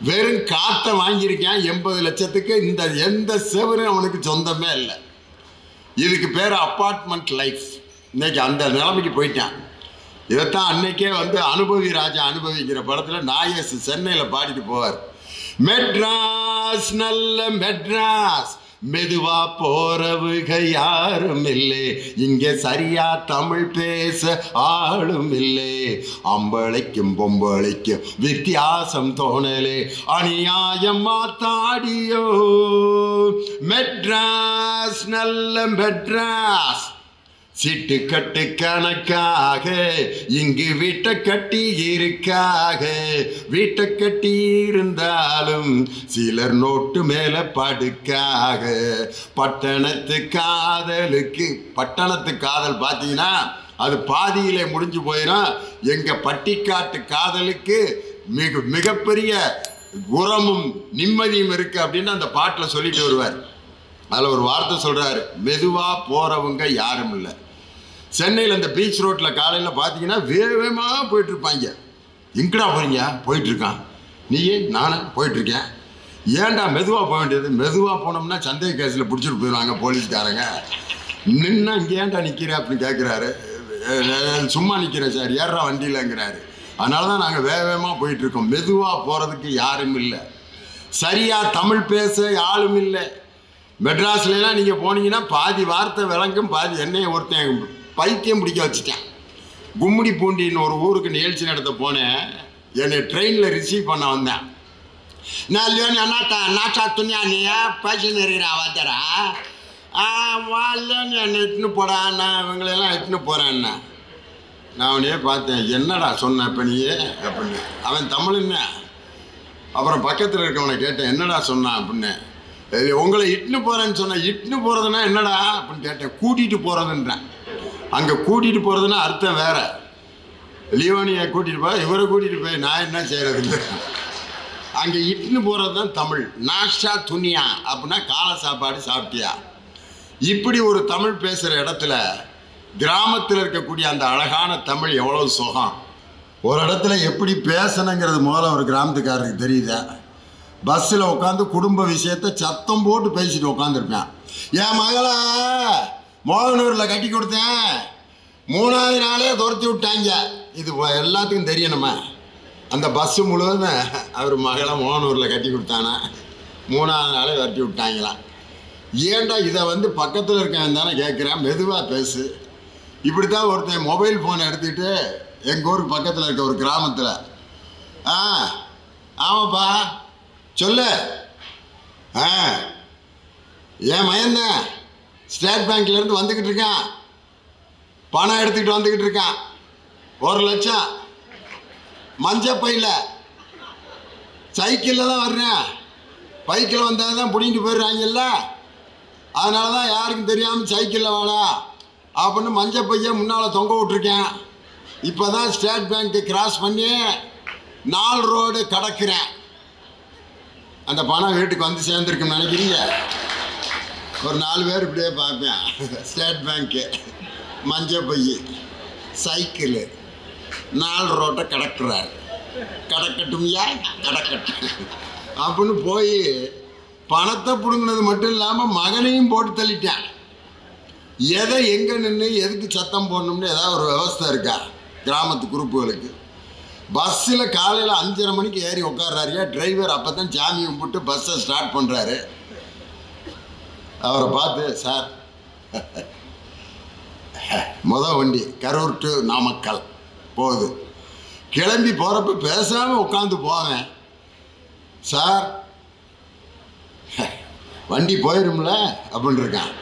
வெறும் காற்றை வாங்கியிருக்கேன் எண்பது லட்சத்துக்கு. இந்த எந்த செவரும் அவனுக்கு சொந்தமே இல்லை. இதுக்கு பேர் அப்பார்ட்மெண்ட் லைஃப் இன்னைக்கு அந்த நிலைமைக்கு போயிட்டான். இதைத்தான் அன்னைக்கே வந்து அனுபவி ராஜா அனுபவிக்கிற படத்தில் நாயஸ் சென்னையில் பாடிட்டு போவார். மெட்ராஸ் நல்ல மெட்ராஸ் மெதுவா போறவுக யாரும் இல்லை. இங்க சரியா தமிழ் பேச ஆளும் இல்லை. அம்பளைக்கும் பொம்பளைக்கும் வித்தியாசம் தோணலே. அநியாயம் மாத்தாடியோ. மெட்ராஸ் நல்ல மெட்ராஸ். சிட்டு கட்டு கணக்காக இங்கு வீட்டை கட்டி இருக்காக. வீட்டை கட்டி இருந்தாலும் சிலர் நோட்டு மேல படுக்காக. பட்டணத்து காதலுக்கு பட்டணத்து காதல் பார்த்தீங்கன்னா அது பாதியிலே முடிஞ்சு போயிடும் எங்க பட்டிக்காட்டு காதலுக்கு மிக மிகப்பெரிய உரமும் நிம்மதியும் இருக்கு அப்படின்னு அந்த பாட்டில் சொல்லிட்டு வருவார். அதில் ஒரு வார்த்தை சொல்கிறாரு மெதுவாக போகிறவங்க யாரும் இல்லை. சென்னையில் இந்த பீச் ரோட்டில் காலையில் பார்த்தீங்கன்னா வேகமாக போயிட்டு இருப்பாங்க எங்கடா போறீங்க? போயிட்டு இருக்கான் நீயே நானும் போயிட்டுருக்கேன். ஏன்டா மெதுவாக போக வேண்டியது? மெதுவாக போனோம்னா சந்தேக கேஸில் பிடிச்சிட்டு போயிடுவாங்க போலீஸ்காரங்க. நின்னா இங்கே ஏன்டா நிற்கிற அப்படின்னு கேட்குறாரு சும்மா நிற்கிறேன் சார் ஏறா வண்டியிலங்கிறாரு. அதனால தான் நாங்கள் வேக வேகமாக போயிட்டுருக்கோம். மெதுவாக போகிறதுக்கு யாரும் இல்லை. சரியாக தமிழ் பேச யாரும் இல்லை. மெட்ராஸ்லாம் நீங்கள் போனீங்கன்னா பாதி வார்த்தை விளங்கும் பாதி என்னைய ஒருத்தன் பைத்தியம் பிடிக்க வச்சுட்டேன். கும்மிடி பூண்டின்னு ஒரு ஊருக்கு நிகழ்ச்சி நடத்த போனேன். என்னை ட்ரெயினில் ரிசீவ் பண்ண வந்தேன். நான் லியோனி அண்ணாட்டா நாச்சா துணியா நீ? பேசின்னு இருக்கிறா வாத்தரா ஆ வா என்னை இட்டுன்னு போடா நான் இவங்களெல்லாம் இட்டுன்னு போகிறேன்னா நான் அவனையே பார்த்தேன். என்னடா சொன்ன இப்போ நீயே அப்படின்னு. அவன் தமிழ்ன்னு அப்புறம் பக்கத்தில் இருக்கவனை கேட்டேன். என்னடா சொன்னான்? அப்படின்னு. உங்களை இட்டுன்னு போகிறேன்னு சொன்னேன் இட்டுன்னு போகிறதுனா என்னடா அப்படின்னு கேட்டேன். கூட்டிகிட்டு போகிறதுன்றேன் அங்கே கூட்டிகிட்டு போகிறதுனா அர்த்தம் வேற. லியோனியை கூட்டிகிட்டு போய் இவரை கூட்டிகிட்டு போய் நான் என்ன செய்கிறதுன்னு அங்கே இட்டுன்னு போகிறது தான் தமிழ். நாஷா துணியா அப்படின்னா காலை சாப்பாடு சாப்பிட்டியா? இப்படி ஒரு தமிழ் பேசுகிற இடத்துல கிராமத்தில் இருக்கக்கூடிய அந்த அழகான தமிழ் எவ்வளோ சுகம்? ஒரு இடத்துல எப்படி பேசணுங்கிறது முதல்ல ஒரு கிராமத்துக்காரருக்கு தெரியுதா? பஸ்ஸில் உட்காந்து குடும்ப விஷயத்த சத்தம் போட்டு பேசிட்டு உட்காந்துருப்பேன். என் மகளை மோகனூரில் கட்டி கொடுத்தேன். மூணாவது நாளே துரத்தி விட்டாங்க. இது எல்லாத்துக்கும் தெரியணுமா அந்த பஸ்ஸு முழுவதும் அவர் மகளை மோகனூரில் கட்டி கொடுத்தானா. மூணாவது நாளே விரட்டி விட்டாங்களாம். ஏண்டா இதை வந்து பக்கத்தில் இருக்கேன் தானே கேட்குறேன் மெதுவாக பேசு. இப்படி தான் ஒருத்தன் மொபைல் ஃபோனை எடுத்துக்கிட்டு எங்கள் ஊருக்கு பக்கத்தில் இருக்க ஒரு கிராமத்தில். ஆ ஆமாப்பா. சொல்லு. ஆ. என் மயந்தேன் ஸ்டேட் பேங்க்லேருந்து வந்துக்கிட்டு இருக்கான். பணம் எடுத்துக்கிட்டு வந்துக்கிட்டு இருக்கான். ஒரு லட்சம். மஞ்சள் பையில். சைக்கிளில் தான் வர்றேன். பைக்கில் வந்தால் தான் பிடிங்கிட்டு போயிடுறாங்கல்ல. அதனால தான் யாருக்கும் தெரியாமல் சைக்கிளில் வாடா அப்படின்னு மஞ்சள் பையன் முன்னால் தொங்க விட்ருக்கேன் இப்போ தான் ஸ்டேட் பேங்க்கு கிராஸ் பண்ணி நாலு ரோடு கடக்கிறேன். அந்த பணம் வீட்டுக்கு வந்து சேர்ந்துருக்குன்னு நினைக்கிறீங்க? ஒரு நாலு பேர் இப்படியே பார்ப்பேன். ஸ்டேட் பேங்க்கு மஞ்சள் பொய் சைக்கிளு நாலு ரோட்டை கடக்குறார். கடக்கட்டும்யா? கடக்கட்டும். அப்படின்னு போய் பணத்தை பிடுங்கினது மட்டும் இல்லாமல் மகனையும் போட்டு தள்ளிட்டேன். எதை எங்கே நின்று எதுக்கு சத்தம் போடணும்னு ஏதாவது ஒரு விவஸ்தை இருக்கா? கிராமத்து குரூப்புகளுக்கு பஸ்ஸில் காலையில் அஞ்சரை மணிக்கு ஏறி உட்கார்றாருயா? டிரைவர் அப்போ தான் ஜாமி கும்பிட்டு பஸ்ஸை ஸ்டார்ட் பண்ணுறாரு அவரை பார்த்து சார் முத வண்டி கரூர் டு நாமக்கல் போகுது. கிளம்பி போகிறப்ப பேசாமல் உட்காந்து போவேன் சார் வண்டி போயிரும்ல? அப்படின்னு இருக்கான்.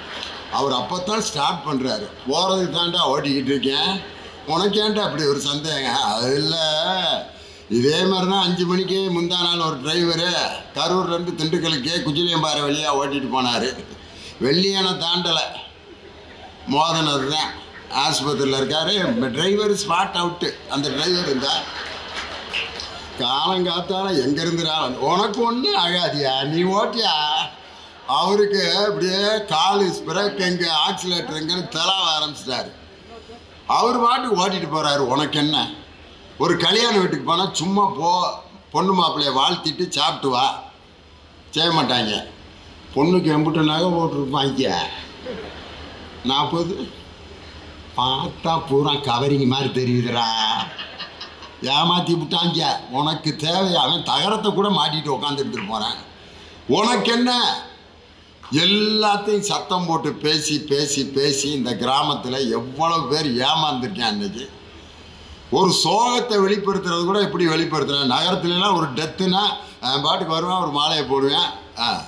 அவர் தான் ஸ்டார்ட் பண்ணுறாரு போகிறதுக்கு தாண்டா ஓட்டிக்கிட்டு இருக்கேன். உனக்கேன்ட்டு அப்படி ஒரு சந்தேகம்? அது இல்லை இதே மாதிரி தான் அஞ்சு மணிக்கு முந்தா நாள் ஒரு டிரைவரு கரூர்லேருந்து திண்டுக்கலுக்கே குஜிலியம்பாறை வழியாக ஓட்டிட்டு போனார். வெள்ளியான தாண்டலை மோதனர் தான். ஆஸ்பத்திரியில் இருக்காரு. டிரைவர் ஸ்பாட் அவுட்டு அந்த டிரைவர் இருந்தால் காலங்காத்தால எங்க எங்கேருந்துடா வந்து உனக்கு ஒன்றும் ஆகாதியா? நீ ஓட்டியா? அவருக்கு அப்படியே காலு ஸ்பிரக் எங்கே ஆக்சிலேட்டர் எங்கன்னு தெலாவ ஆரம்பிச்சிட்டாரு. அவர் பாட்டுக்கு ஓட்டிட்டு போறாரு உனக்கு என்ன ஒரு கல்யாண வீட்டுக்கு போனால் சும்மா போ பொண்ணு மாப்பிள்ளைய வாழ்த்திட்டு சாப்பிட்டு வா. செய்ய மாட்டாங்க. பொண்ணுக்கு எம்பிட்டு நகை போட்டிருப்பாங்க நாற்பது? பார்த்தா பூரா கவரிங் மாதிரி தெரியுதுடா. ஏமாத்தி விட்டாங்க. உனக்கு தேவை அவன் தகரத்தை கூட மாட்டிட்டு உட்காந்துட்டு போகிறேன் உனக்கு என்ன எல்லாத்தையும் சத்தம் போட்டு பேசி பேசி பேசி இந்த கிராமத்தில் எவ்வளோ பேர் ஏமாந்துருக்கேன் அன்றைக்கி ஒரு சோகத்தை வெளிப்படுத்துறது கூட இப்படி வெளிப்படுத்துறேன் நகரத்துலலாம் ஒரு டெத்துனா பாட்டுக்கு வருவேன் ஒரு மாலையை போடுவேன். ஆ.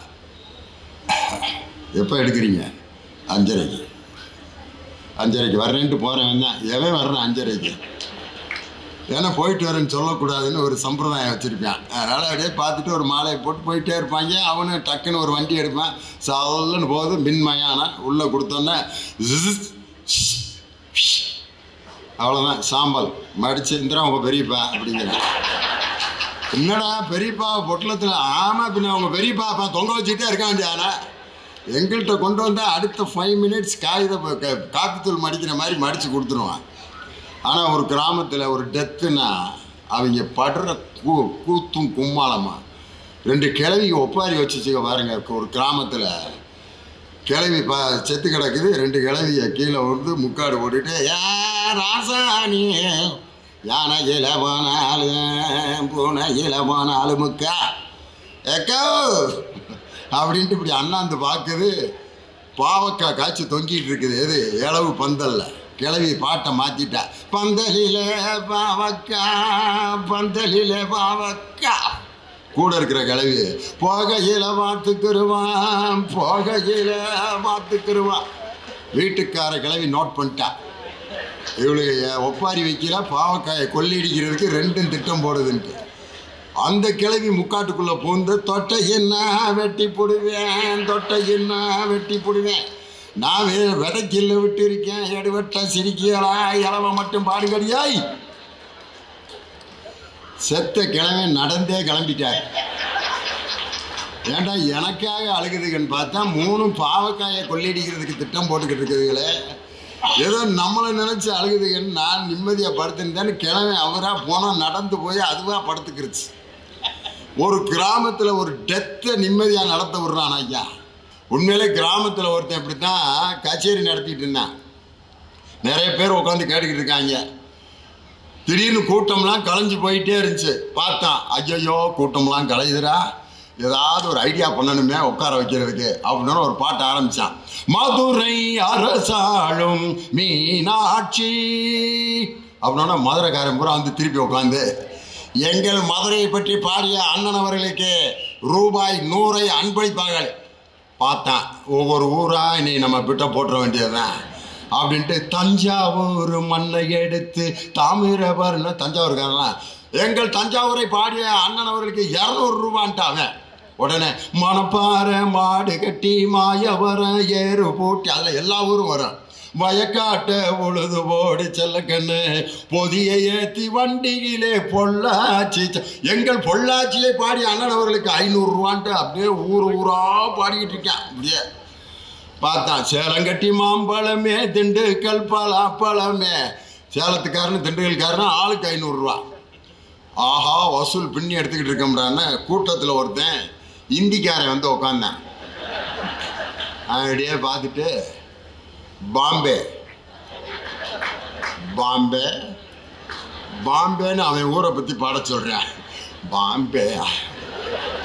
எப்போ எடுக்கிறீங்க? அஞ்சரைக்கு. அஞ்சரைக்கு. வர்றேன்ட்டு போகிறேன் தான் எவன் வர்றேன் அஞ்சரைக்கு? ஏன்னா போயிட்டு வரேன்னு சொல்லக்கூடாதுன்னு ஒரு சம்பிரதாயம் வச்சுருப்பேன் அதனால் அப்படியே பார்த்துட்டு ஒரு மாலையை போட்டு போயிட்டே இருப்பாங்க. அவனு டக்குன்னு ஒரு வண்டி எடுப்பான். சல்லுன்னு போகுது மின்மயான உள்ளே கொடுத்தோன்னே அவ்வளோதான் சாம்பல். மடிச்சு இந்திரா உங்கள் பெரியப்பா அப்படிங்கிறேன். என்னடா பெரியப்பா பொட்டலத்தில் ஆமாம் பின்ன உங்கள் பெரியப்பா அப்பா தொங்க வச்சுட்டே இருக்கான் ஆனா எங்கள்கிட்ட கொண்டு வந்தால் அடுத்த ஃபைவ் மினிட்ஸ் காகித காப்பித்தூள் மடிக்கிற மாதிரி மடித்து கொடுத்துருவான். ஆனால் ஒரு கிராமத்தில் ஒரு டெத்துனா அவங்க படுற கூ கூத்தும் கும்மாளமா. ரெண்டு கிழவிக்கு ஒப்பாரி வச்சுச்சுக்க பாருங்க ஒரு கிராமத்தில். கிளவி பா செத்து கிடக்குது ரெண்டு கிளவிய கீழே விழுந்து முக்காடு போட்டுட்டு ஏ ராசாணி யானையில போனாலும் இல போனாலும் முக்கா? ஏக்கோ! அப்படின்ட்டு இப்படி அண்ணாந்து பார்க்குது பாவக்காய் காய்ச்சி தொங்கிட்டு இருக்குது எது? இளவு பந்தல்ல. கிளவி பாட்டை மாத்திட்டா. பந்தலில பாவக்கா பந்தலில பாவக்கா. கூட இருக்கிற கிளவி போகையில பார்த்துக்கிருவான் போகையில பார்த்துக்கிருவான் வீட்டுக்கார கிளவி நோட் பண்ணிட்டா. இவளுக்கு ஒப்பாரி வைக்கல பாவக்காயை கொள்ளையடிக்கிறதுக்கு ரெண்டும் திட்டம் போடுதுன்ட்டு. அந்த கிழவி முக்காட்டுக்குள்ளே பூந்து தொட்டை என்ன வெட்டி போடுவேன் தொட்டை என்ன வெட்டி போடுவேன். நான் வே- விட்டு இருக்கேன் எடுவட்ட சிரிக்கிறா இளவ மட்டும் பாடுகடியாய் செத்த கிழமை நடந்தே கிளம்பிட்டார். ஏன்டா எனக்காக அழுகுதுங்கன்னு பார்த்தா மூணு பாவக்காயை கொள்ளையடிக்கிறதுக்கு திட்டம் போட்டுக்கிட்டு இருக்குதுங்களே. ஏதோ நம்மளை நினச்சி அழுகுதுங்கன்னு நான் நிம்மதியாக படுத்துருந்தேன்னு கிழமை அவராக போனால் நடந்து போய் அதுவாக படுத்துக்கிருச்சு. ஒரு கிராமத்தில் ஒரு டெத்தை நிம்மதியாக நடத்த விடுறான் ஐயா. உண்மையிலே கிராமத்தில் ஒருத்தன் இப்படி தான் கச்சேரி நடத்திட்டு இருந்தான். நிறைய பேர் உட்காந்து கேட்டுக்கிட்டு இருக்காங்க. திடீர்னு கூட்டம்லாம் கலைஞ்சு போயிட்டே இருந்துச்சு. பார்த்தான் ஐயையோ கூட்டம்லாம் கலையுதுடா. ஏதாவது ஒரு ஐடியா பண்ணணுமே உட்கார வைக்கிறதுக்கு அப்படின்னு ஒரு பாட்டு ஆரம்பிச்சான். மதுரை அரசாளும் மீனாட்சி அப்படின்னா மதுரைக்காரன் பூரா வந்து திருப்பி உட்காந்து எங்கள் மதுரையை பற்றி பாடிய அண்ணன் அவர்களுக்கு ரூபாய் நூறை அன்பளிப்பார்கள். பார்த்தேன் ஒவ்வொரு ஊராக இனி நம்ம பிட்ட போட்டுற வேண்டியதுதான். அப்படின்ட்டு தஞ்சாவூர் மண்ணை எடுத்து தாமிரபரண தஞ்சாவூர்காரலாம் எங்கள் தஞ்சாவூரை பாடிய அண்ணன் அவர்களுக்கு இரநூறு ரூபான்ட்டாங்க. உடனே மணப்பாறை மாடு கட்டி மாயவரம் ஏறு போட்டி அதில் எல்லா ஊரும் வரும். வயக்காட்ட உழுது போடு செல்லக்கண்ணு பொதியை ஏற்றி வண்டியிலே பொள்ளாச்சி. எங்கள் பொள்ளாச்சியை பாடி அண்ணன் அவர்களுக்கு ஐநூறுரூவான்ட்டு அப்படியே ஊர் ஊரா பாடிக்கிட்டு இருக்கான். அப்படியே பார்த்தான். சேலங்கட்டி மாம்பழமே திண்டுக்கல் பலாப்பழமே சேலத்துக்காரன் திண்டுக்கல்காரன் ஆளுக்கு ஐநூறுரூவா ஆஹா வசூல் பின்னி எடுத்துக்கிட்டு இருக்கோம்டான்னு கூட்டத்தில் ஒருத்தன் இந்திக்காரன் வந்து உட்காந்தேன் அப்படியே பார்த்துட்டு பாம்பே. பாம்பே. பாம்பேன்னு அவன் ஊரை பற்றி பாட சொல்கிறேன் பாம்பே.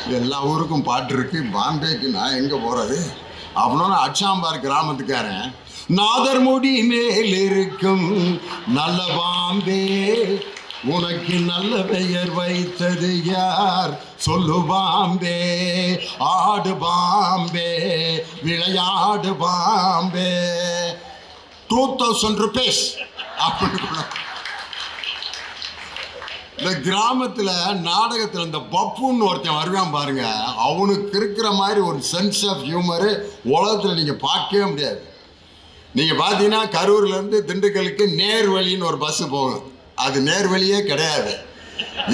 எல்லா ஊருக்கும் பாட்டு இருக்கு. பாம்பேக்கு நான் எங்கே போகிறது அப்படின்னு அச்சாம்பார் கிராமத்துக்காரன். நாதர்முடி மேல் இருக்கும் நல்ல பாம்பே. உனக்கு நல்ல பெயர் வைத்தது யார்? சொல்லு பாம்பே. ஆடு பாம்பே. விளையாடு பாம்பே. டூ தௌசண்ட் ருபீஸ் அப்படின்னு இந்த கிராமத்தில் நாடகத்தில் இந்த பப்புன்னு ஒருத்தன் வருவான் பாருங்க. அவனுக்கு இருக்கிற மாதிரி ஒரு சென்ஸ் ஆஃப் ஹியூமரு உலகத்தில் நீங்கள் பார்க்கவே முடியாது. நீங்கள் பார்த்தீங்கன்னா கரூர்லேருந்து திண்டுக்கலுக்கு நேர்வழின்னு ஒரு பஸ்ஸு போகும் அது நேர்வழியே கிடையாது.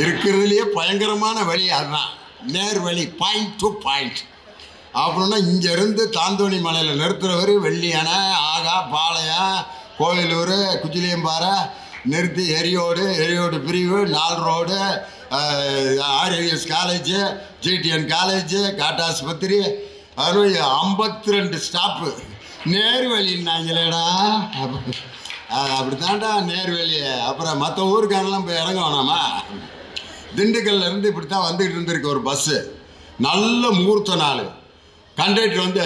இருக்கிறதுலையே பயங்கரமான வழி அதுதான். நேர்வழி பாயிண்ட் டு பாயிண்ட் அப்படின்னா இங்கேருந்து தாந்தோணி மலையில் நிறுத்துறவர் வெள்ளியானை ஆகா பாளையம் கோவிலூர் குச்சிலியம்பாறை நிறுத்தி எரியோடு எரியோடு பிரிவு நால் road RS college GTN college காட்டாஸ்பத்திரி அதுவும் ஐம்பத்தி ரெண்டு ஸ்டாப்பு. நேர்வழின்னாங்களேடா அப்படித்தான்டா நேர்வழி. அப்புறம் மற்ற ஊருக்காரெல்லாம் போய் இறங்க வேணாமா? இப்படி தான் வந்துக்கிட்டு இருந்திருக்கு ஒரு பஸ்ஸு. நல்ல முகூர்த்த நாள். கண்டக்டர் வந்து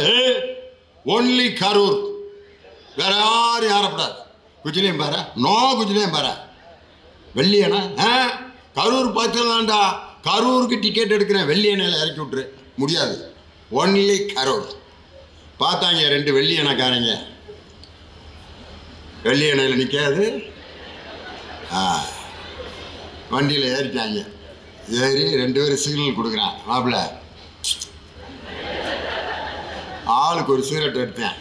ஒன்லி கரூர். வேற யாரும் யாரப்படாது குச்சிலையும் பாரு. நோ குச்சிலையும் பாரு. வெள்ளியண்ணா ஆ கரூர் பார்த்துடலாம்டா. கரூருக்கு டிக்கெட் எடுக்கிறேன். வெள்ளியனையில் இறக்கி விட்ரு முடியாது. ஒன்லி கரூர். பார்த்தாங்க ரெண்டு வெள்ளியணைக்காரங்க. வெள்ளியணையில் நிற்காது ஆ வண்டியில் ஏறிட்டாங்க. ஏறி ரெண்டு பேரும் சிக்னல் கொடுக்குறான். மாப்பிள்ள. ஆளுக்கு ஒரு சிகரெட் எடுத்தேன்.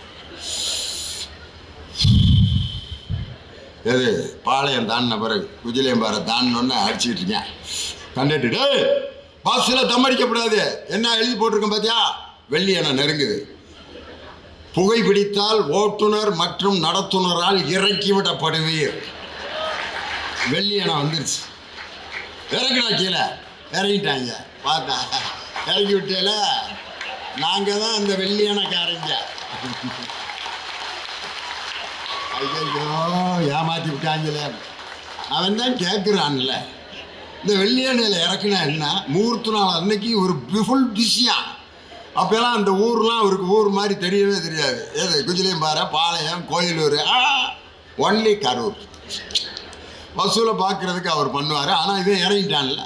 எது? பாளையம் தாண்டின பிறகு குஜிலியம்பாறை தாண்டினோன்னு அடிச்சுக்கிட்டு இருக்கேன். கண்டுட்டு டேய் பஸ்ஸில் தம் அடிக்கப்படாது. என்ன எழுதி போட்டிருக்கேன் பார்த்தியா வெள்ளி என நெருங்குது. புகைப்பிடித்தால் ஓட்டுநர் மற்றும் நடத்துனரால் இறக்கிவிடப்படுவீர் வெள்ளி என வந்துருச்சு. இறக்குடா கீழே. இறங்கிட்டாங்க. பார்த்தா இறக்கி விட்டேல. நாங்கள் தான் அந்த வெள்ளியனக்காரங்க ஐயோ ஏமாத்தி விட்டாங்களே. அவன் தான் கேட்குறான்ல இந்த வெள்ளியானையில் இறக்குனா என்ன? முகூர்த்த நாள் அன்னைக்கு ஒரு ஃபுல் பிஸியாக அப்போல்லாம் அந்த ஊர்லாம் அவருக்கு ஊர் மாதிரி தெரியவே தெரியாது. ஏது குஜிலியம்பாறை பாளையம் கோயிலூர் ஆ ஒன்லி கரூர். வசூலை பார்க்குறதுக்கு அவர் பண்ணுவார். ஆனால் இவன் இறங்கிட்டான்ல.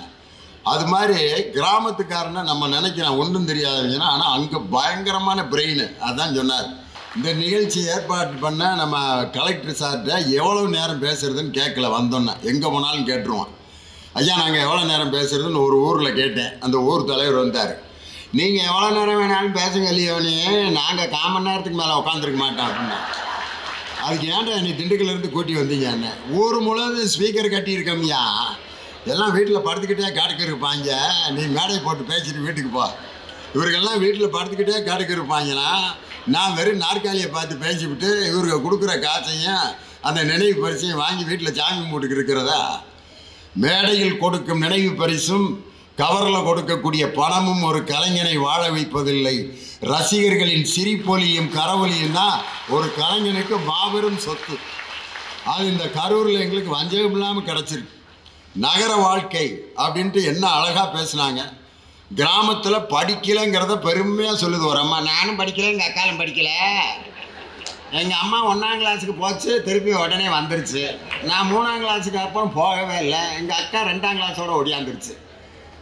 அது மாதிரி கிராமத்துக்காரனை நம்ம நினைக்கிறோம் ஒன்றும் தெரியாதவங்கன்னா ஆனால் அங்கே பயங்கரமான பிரெயின் அதான் சொன்னார். இந்த நிகழ்ச்சி ஏற்பாடு பண்ண நம்ம கலெக்டர் சார்கிட்ட எவ்வளோ நேரம் பேசுறதுன்னு கேட்கல வந்தோன்னே. எங்கே போனாலும் கேட்டுருவோம் ஐயா நாங்கள் எவ்வளோ நேரம் பேசுறதுன்னு ஒரு ஊரில் கேட்டேன். அந்த ஊர் தலைவர் வந்தார். நீங்கள் எவ்வளோ நேரம் வேணாலும் பேசுங்க இல்லையோனே நாங்கள் காமன் நேரத்துக்கு மேலே உட்காந்துருக்க மாட்டோம். அப்படின்னா அதுக்கு ஏன்டா நீ திண்டுக்கல்லேருந்து கூட்டி வந்தீங்க என்ன? ஊர் முழுவதும் ஸ்பீக்கர் கட்டியிருக்கோம்யா எல்லாம் வீட்டில் படுத்துக்கிட்டே காட்டுக்கு இருப்பாங்க நீ மேடையை போட்டு பேசிட்டு வீட்டுக்கு போ. இவருக்கெல்லாம் வீட்டில் படுத்துக்கிட்டே காட்டுக்கு இருப்பாங்கன்னா நான் வெறும் நாற்காலியை பார்த்து பேசிவிட்டு இவருக்கு கொடுக்குற காசையும் அந்த நினைவு பரிசையும் வாங்கி வீட்டில் சாமி கும்பிட்டுக்கு இருக்கிறதா? மேடையில் கொடுக்கும் நினைவு பரிசும் கவரில் கொடுக்கக்கூடிய பணமும் ஒரு கலைஞனை வாழ வைப்பதில்லை. ரசிகர்களின் சிரிப்பொலியும் கரவொலியும் தான் ஒரு கலைஞனுக்கு மாபெரும் சொத்து. அது இந்த கரூரில் எங்களுக்கு வஞ்சகம் இல்லாமல் கிடச்சிருக்கு. நகர வாழ்க்கை அப்படின்ட்டு என்ன அழகாக பேசுனாங்க. கிராமத்தில் படிக்கலைங்கிறத பெருமையாக சொல்லுது ஒரு அம்மா. நானும் படிக்கல எங்கள் அக்காலும் படிக்கல. எங்கள் அம்மா ஒன்றாம் கிளாஸுக்கு போச்சு திருப்பி உடனே வந்துருச்சு. நான் மூணாம் கிளாஸுக்கு அப்புறம் போகவே இல்லை. எங்கள் அக்கா ரெண்டாம் கிளாஸோட ஒடியாந்துருச்சு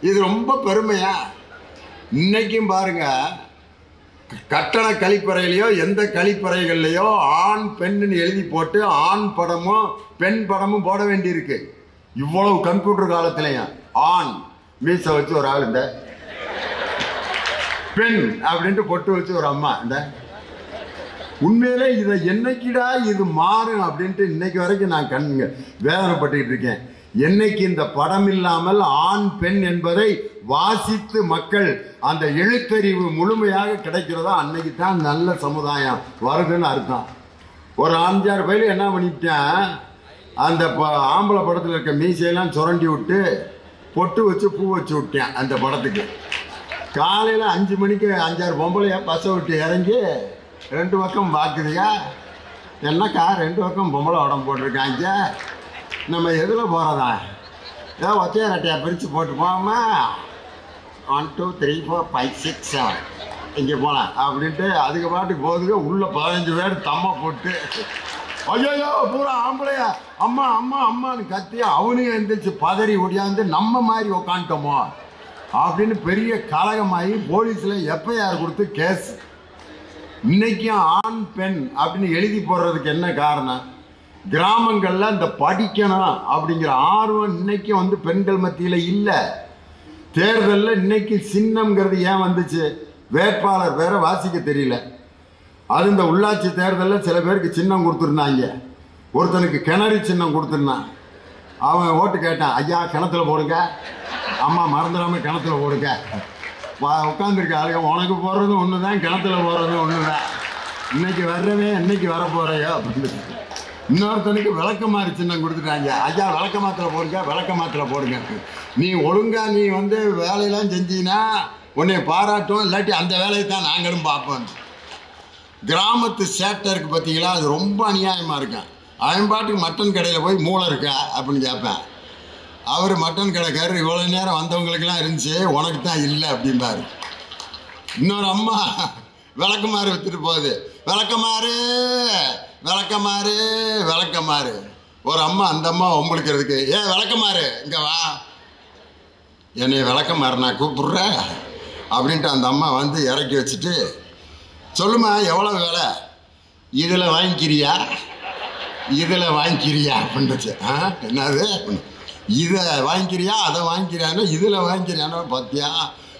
இது ரொம்ப பெருமையாக இன்றைக்கும் பாருங்க கட்டண கழிப்பறையிலையோ எந்த கழிப்பறைகள்லையோ ஆண் பெண்ணுன்னு எழுதி போட்டு ஆண் படமும் பெண் படமும் போட வேண்டியிருக்கு. இவ்வளவு கம்ப்யூட்டர் காலத்திலையும் ஆண். மீசை வச்சு ஒரு ஆள் இந்த. பெண் அப்படின்ட்டு பொட்டு வச்சு ஒரு அம்மா இந்த. உண்மையிலே இதை என்னைக்கிடா இது மாறும் அப்படின்ட்டு இன்னைக்கு வரைக்கும் நான் கண் வேதனைப்பட்டுக்கிட்டு இருக்கேன். என்னைக்கு இந்த படம் இல்லாமல் ஆண் பெண் என்பதை வாசித்து மக்கள் அந்த எழுத்தறிவு முழுமையாக கிடைக்கிறதோ அன்னைக்கு தான் நல்ல சமுதாயம் வருதுன்னு அர்த்தம். ஒரு அஞ்சாறு பயில என்ன பண்ணிவிட்டேன் அந்த ப- ஆம்பளை படத்தில் இருக்க மீசையெல்லாம் சுரண்டி விட்டு பொட்டு வச்சு பூ வச்சு விட்டேன் அந்த படத்துக்கு. காலையில் அஞ்சு மணிக்கு அஞ்சாறு பொம்பளையா பஸ்ஸை விட்டு இறங்கி ரெண்டு பக்கம் பார்க்குதுயா என்னக்கா ரெண்டு பக்கம் பொம்பளை உடம்பு போட்டிருக்காங்க? நம்ம எதில் போகிறதா ஏதோ ஒத்தையா ரெட்டையா பிரித்து போட்டு போமா one two three four five six seven இங்கே போகலாம் அப்படின்ட்டு அதுக்கு பாட்டுக்கு போகுதுங்க. உள்ளே பதினஞ்சு பேர் தம்மை போட்டு ஐயோ பூரா ஆம்பளையா. அம்மா அம்மா அம்மான்னு கத்தி அவனுங்க எழுந்திரிச்சு பதறி ஒடியாந்து நம்ம மாதிரி உக்காந்துட்டோமோ? அப்படின்னு பெரிய கலகமாகி போலீஸில் எஃப்ஐஆர் கொடுத்து கேஸ். இன்னைக்கும் ஆண் பெண் அப்படின்னு எழுதி போடுறதுக்கு என்ன காரணம்? கிராமங்களில் இந்த படிக்கணும் அப்படிங்கிற ஆர்வம் இன்றைக்கும் வந்து பெண்கள் மத்தியில் இல்லை. தேர்தலில் இன்னைக்கு சின்னம்ங்கிறது ஏன் வந்துச்சு? வேட்பாளர் வேற வாசிக்க தெரியல. அது இந்த உள்ளாட்சி தேர்தலில் சில பேருக்கு சின்னம் கொடுத்துருந்தாங்க. ஒருத்தனுக்கு கிணறு சின்னம் கொடுத்துருந்தான். அவன் ஓட்டு கேட்டான் ஐயா கிணத்துல போடுங்க. அம்மா மறந்துடாமல் கிணத்துல போடுங்க. உட்காந்துருக்க ஆளுங்க உனக்கு போடுறது ஒன்று தான் கிணத்துல போடுறது ஒன்று தான் இன்னைக்கு வர்றவே இன்னைக்கு வர போறையோ அப்படின்னு இன்னொருத்தனுக்கு விளக்கமாறு சின்னம் கொடுத்துட்டாங்க. ஐயா விளக்க மாத்திரை போடுங்க விளக்கமாத்துல போடுங்க. நீ ஒழுங்கா நீ வந்து வேலையெல்லாம் செஞ்சீங்கன்னா உன்னை பாராட்டும் இல்லாட்டி அந்த வேலையை தான் நாங்களும் பார்ப்போம். கிராமத்து சேட்டருக்கு பார்த்தீங்களா? அது ரொம்ப அநியாயமாக இருக்கும் அவன் பாட்டுக்கு மட்டன் கடையில் போய் மூளை இருக்கா? அப்படின்னு கேட்பேன். அவர் மட்டன் கடைக்காரர் இவ்வளோ நேரம் வந்தவங்களுக்கெல்லாம் இருந்துச்சு உனக்கு தான் இல்லை அப்படிம்பாரு. இன்னொரு அம்மா விளக்கமாறு வித்துட்டு போகுது. விளக்கமாறு விளக்கமாறு விளக்கமாறு. ஒரு அம்மா அந்த அம்மா ஒம்பளுக்கிறதுக்கு ஏ விளக்கமாறு இங்கே வா. என்னை விளக்கமாறு நான் கூப்பிட்ற? அப்படின்ட்டு அந்த அம்மா வந்து இறக்கி வச்சுட்டு சொல்லுமா எவ்வளோ வேலை? இதில் வாங்கிக்கிறியா? இதில் வாங்கிக்கிறியா அப்படின்னுச்சு. ஆ என்னது? இதை வாங்கிக்கிறியா அதை வாங்கிக்கிறியானோ இதில் வாங்கிக்கிறியானோ பார்த்தியா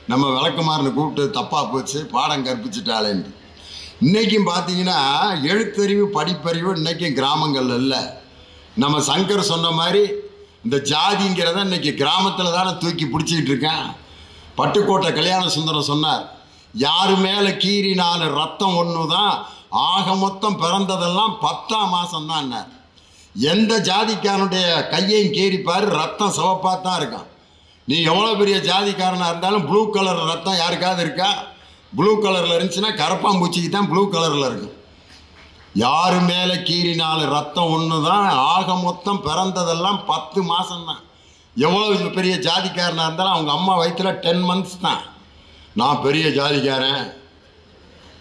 நம்ம விளக்குமாறனை கூப்பிட்டு தப்பாக போச்சு பாடம் கற்பிச்சிட்டாளேன்னு இன்றைக்கும் பார்த்தீங்கன்னா எழுத்தறிவு படிப்பறிவு இன்றைக்கும் கிராமங்கள் இல்லை. நம்ம சங்கர் சொன்ன மாதிரி இந்த ஜாதிங்கிறத இன்றைக்கி கிராமத்தில் தானே தூக்கி பிடிச்சிக்கிட்டு இருக்கேன். பட்டுக்கோட்டை கல்யாண சுந்தரம் சொன்னார் யாரு மேலே கீறினாலும் ரத்தம் ஒன்று தான் ஆக மொத்தம் பிறந்ததெல்லாம் பத்தாம் மாதம் தான் எந்த ஜாதிக்காரனுடைய கையையும் கீறிப்பாரு ரத்தம் சிவப்பாக தான் இருக்கும். நீ எவ்வளோ பெரிய ஜாதிக்காரனாக இருந்தாலும் ப்ளூ கலர் ரத்தம் யாருக்காவது இருக்கா? ப்ளூ கலரில் இருந்துச்சுன்னா கரப்பாம்பூச்சிக்கு தான் ப்ளூ கலரில் இருக்கும். யாரு மேலே கீறினாலும் ரத்தம் ஒன்று தான் ஆக மொத்தம் பிறந்ததெல்லாம் பத்து மாதம்தான் எவ்வளோ பெரிய ஜாதிக்காரனாக இருந்தாலும் அவங்க அம்மா வயிற்றுல டென் மந்த்ஸ் தான். நான் பெரிய ஜாதிக்காரன்.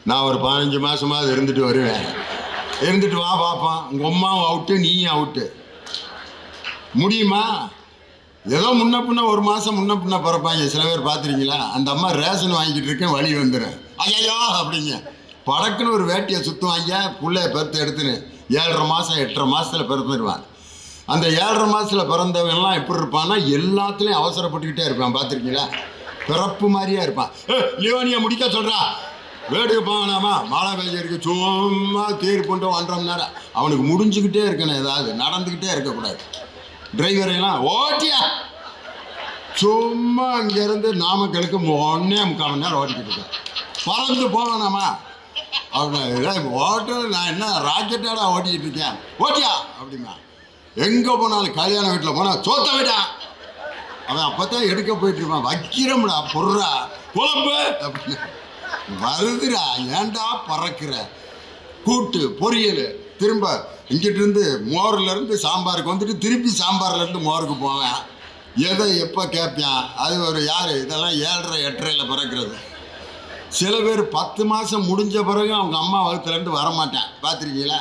நான் ஒரு பதினஞ்சு மாதமாவது இருந்துட்டு வருவேன். இருந்துட்டு வா பார்ப்பான் உங்கள் அம்மாவும் அவுட்டு நீயும் அவுட்டு முடியுமா? ஏதோ முன்ன பின்ன ஒரு மாதம் முன்ன பின்ன பிறப்பாங்க. சில பேர் பார்த்துருக்கீங்களா? அந்த அம்மா ரேஷன் வாங்கிட்டு இருக்கேன் வழி வந்துடும் ஐயோ அப்படிங்க. படக்குன்னு ஒரு வேட்டியை சுற்றுவாங்க பிள்ளைய பெருத்து எடுத்துன்னு ஏழரை மாதம் எட்டரை மாதத்தில் பிறந்துடுவான் அந்த ஏழரை மாதத்தில் பிறந்தவங்கெல்லாம் எப்படி இருப்பான்னா எல்லாத்துலேயும் அவசரப்பட்டுக்கிட்டே இருப்பான். பார்த்துருக்கீங்களா? பிறப்பு மாதிரியே இருப்பான் ஏ லியோனியை முடிக்க சொல்கிறா வேடுக்கு போகணாமா மழை பெய்ஞ்சிருக்கு சும்மா தேர் கொண்டு ஒன்றரை மணி நேரம் அவனுக்கு முடிஞ்சுக்கிட்டே இருக்கணும் ஏதாவது. நடந்துக்கிட்டே இருக்கக்கூடாது. டிரைவரையெல்லாம் ஓட்டியா? சும்மா அங்கேருந்து நாமக்கலுக்கு ஒன்னே முக்கால் மணி நேரம் ஓட்டிக்கிட்டு இருக்கேன். பறந்து போவேணாமா அப்படின்னு ஓட்டு நான் என்ன ராக்கெட்டாடா ஓட்டிக்கிட்டு இருக்கேன்? ஓட்டியா? அப்படிமா எங்கே போனாலும் கல்யாண வீட்டில் போனால் சோத்த விடா. அவன் அப்போ தான் எடுக்க போயிட்டு இருப்பான். வைக்கிறோம்டா பொருடா குழம்பு. வருதுடா ஏன்டா பறக்கிற? கூட்டு பொரியல். திரும்ப இங்கிட்டு இருந்து மோர்ல இருந்து சாம்பாருக்கு வந்துட்டு திருப்பி சாம்பார்ல இருந்து மோருக்கு போவேன். எதை எப்போ கேட்பான்? அது ஒரு யார்? இதெல்லாம் ஏழரை எட்டரையில் பிறக்கிறது. சில பேர் பத்து மாதம் முடிஞ்ச பிறகு அவங்க அம்மா வகுத்துலேருந்து வரமாட்டேன். பார்த்துருக்கீங்களா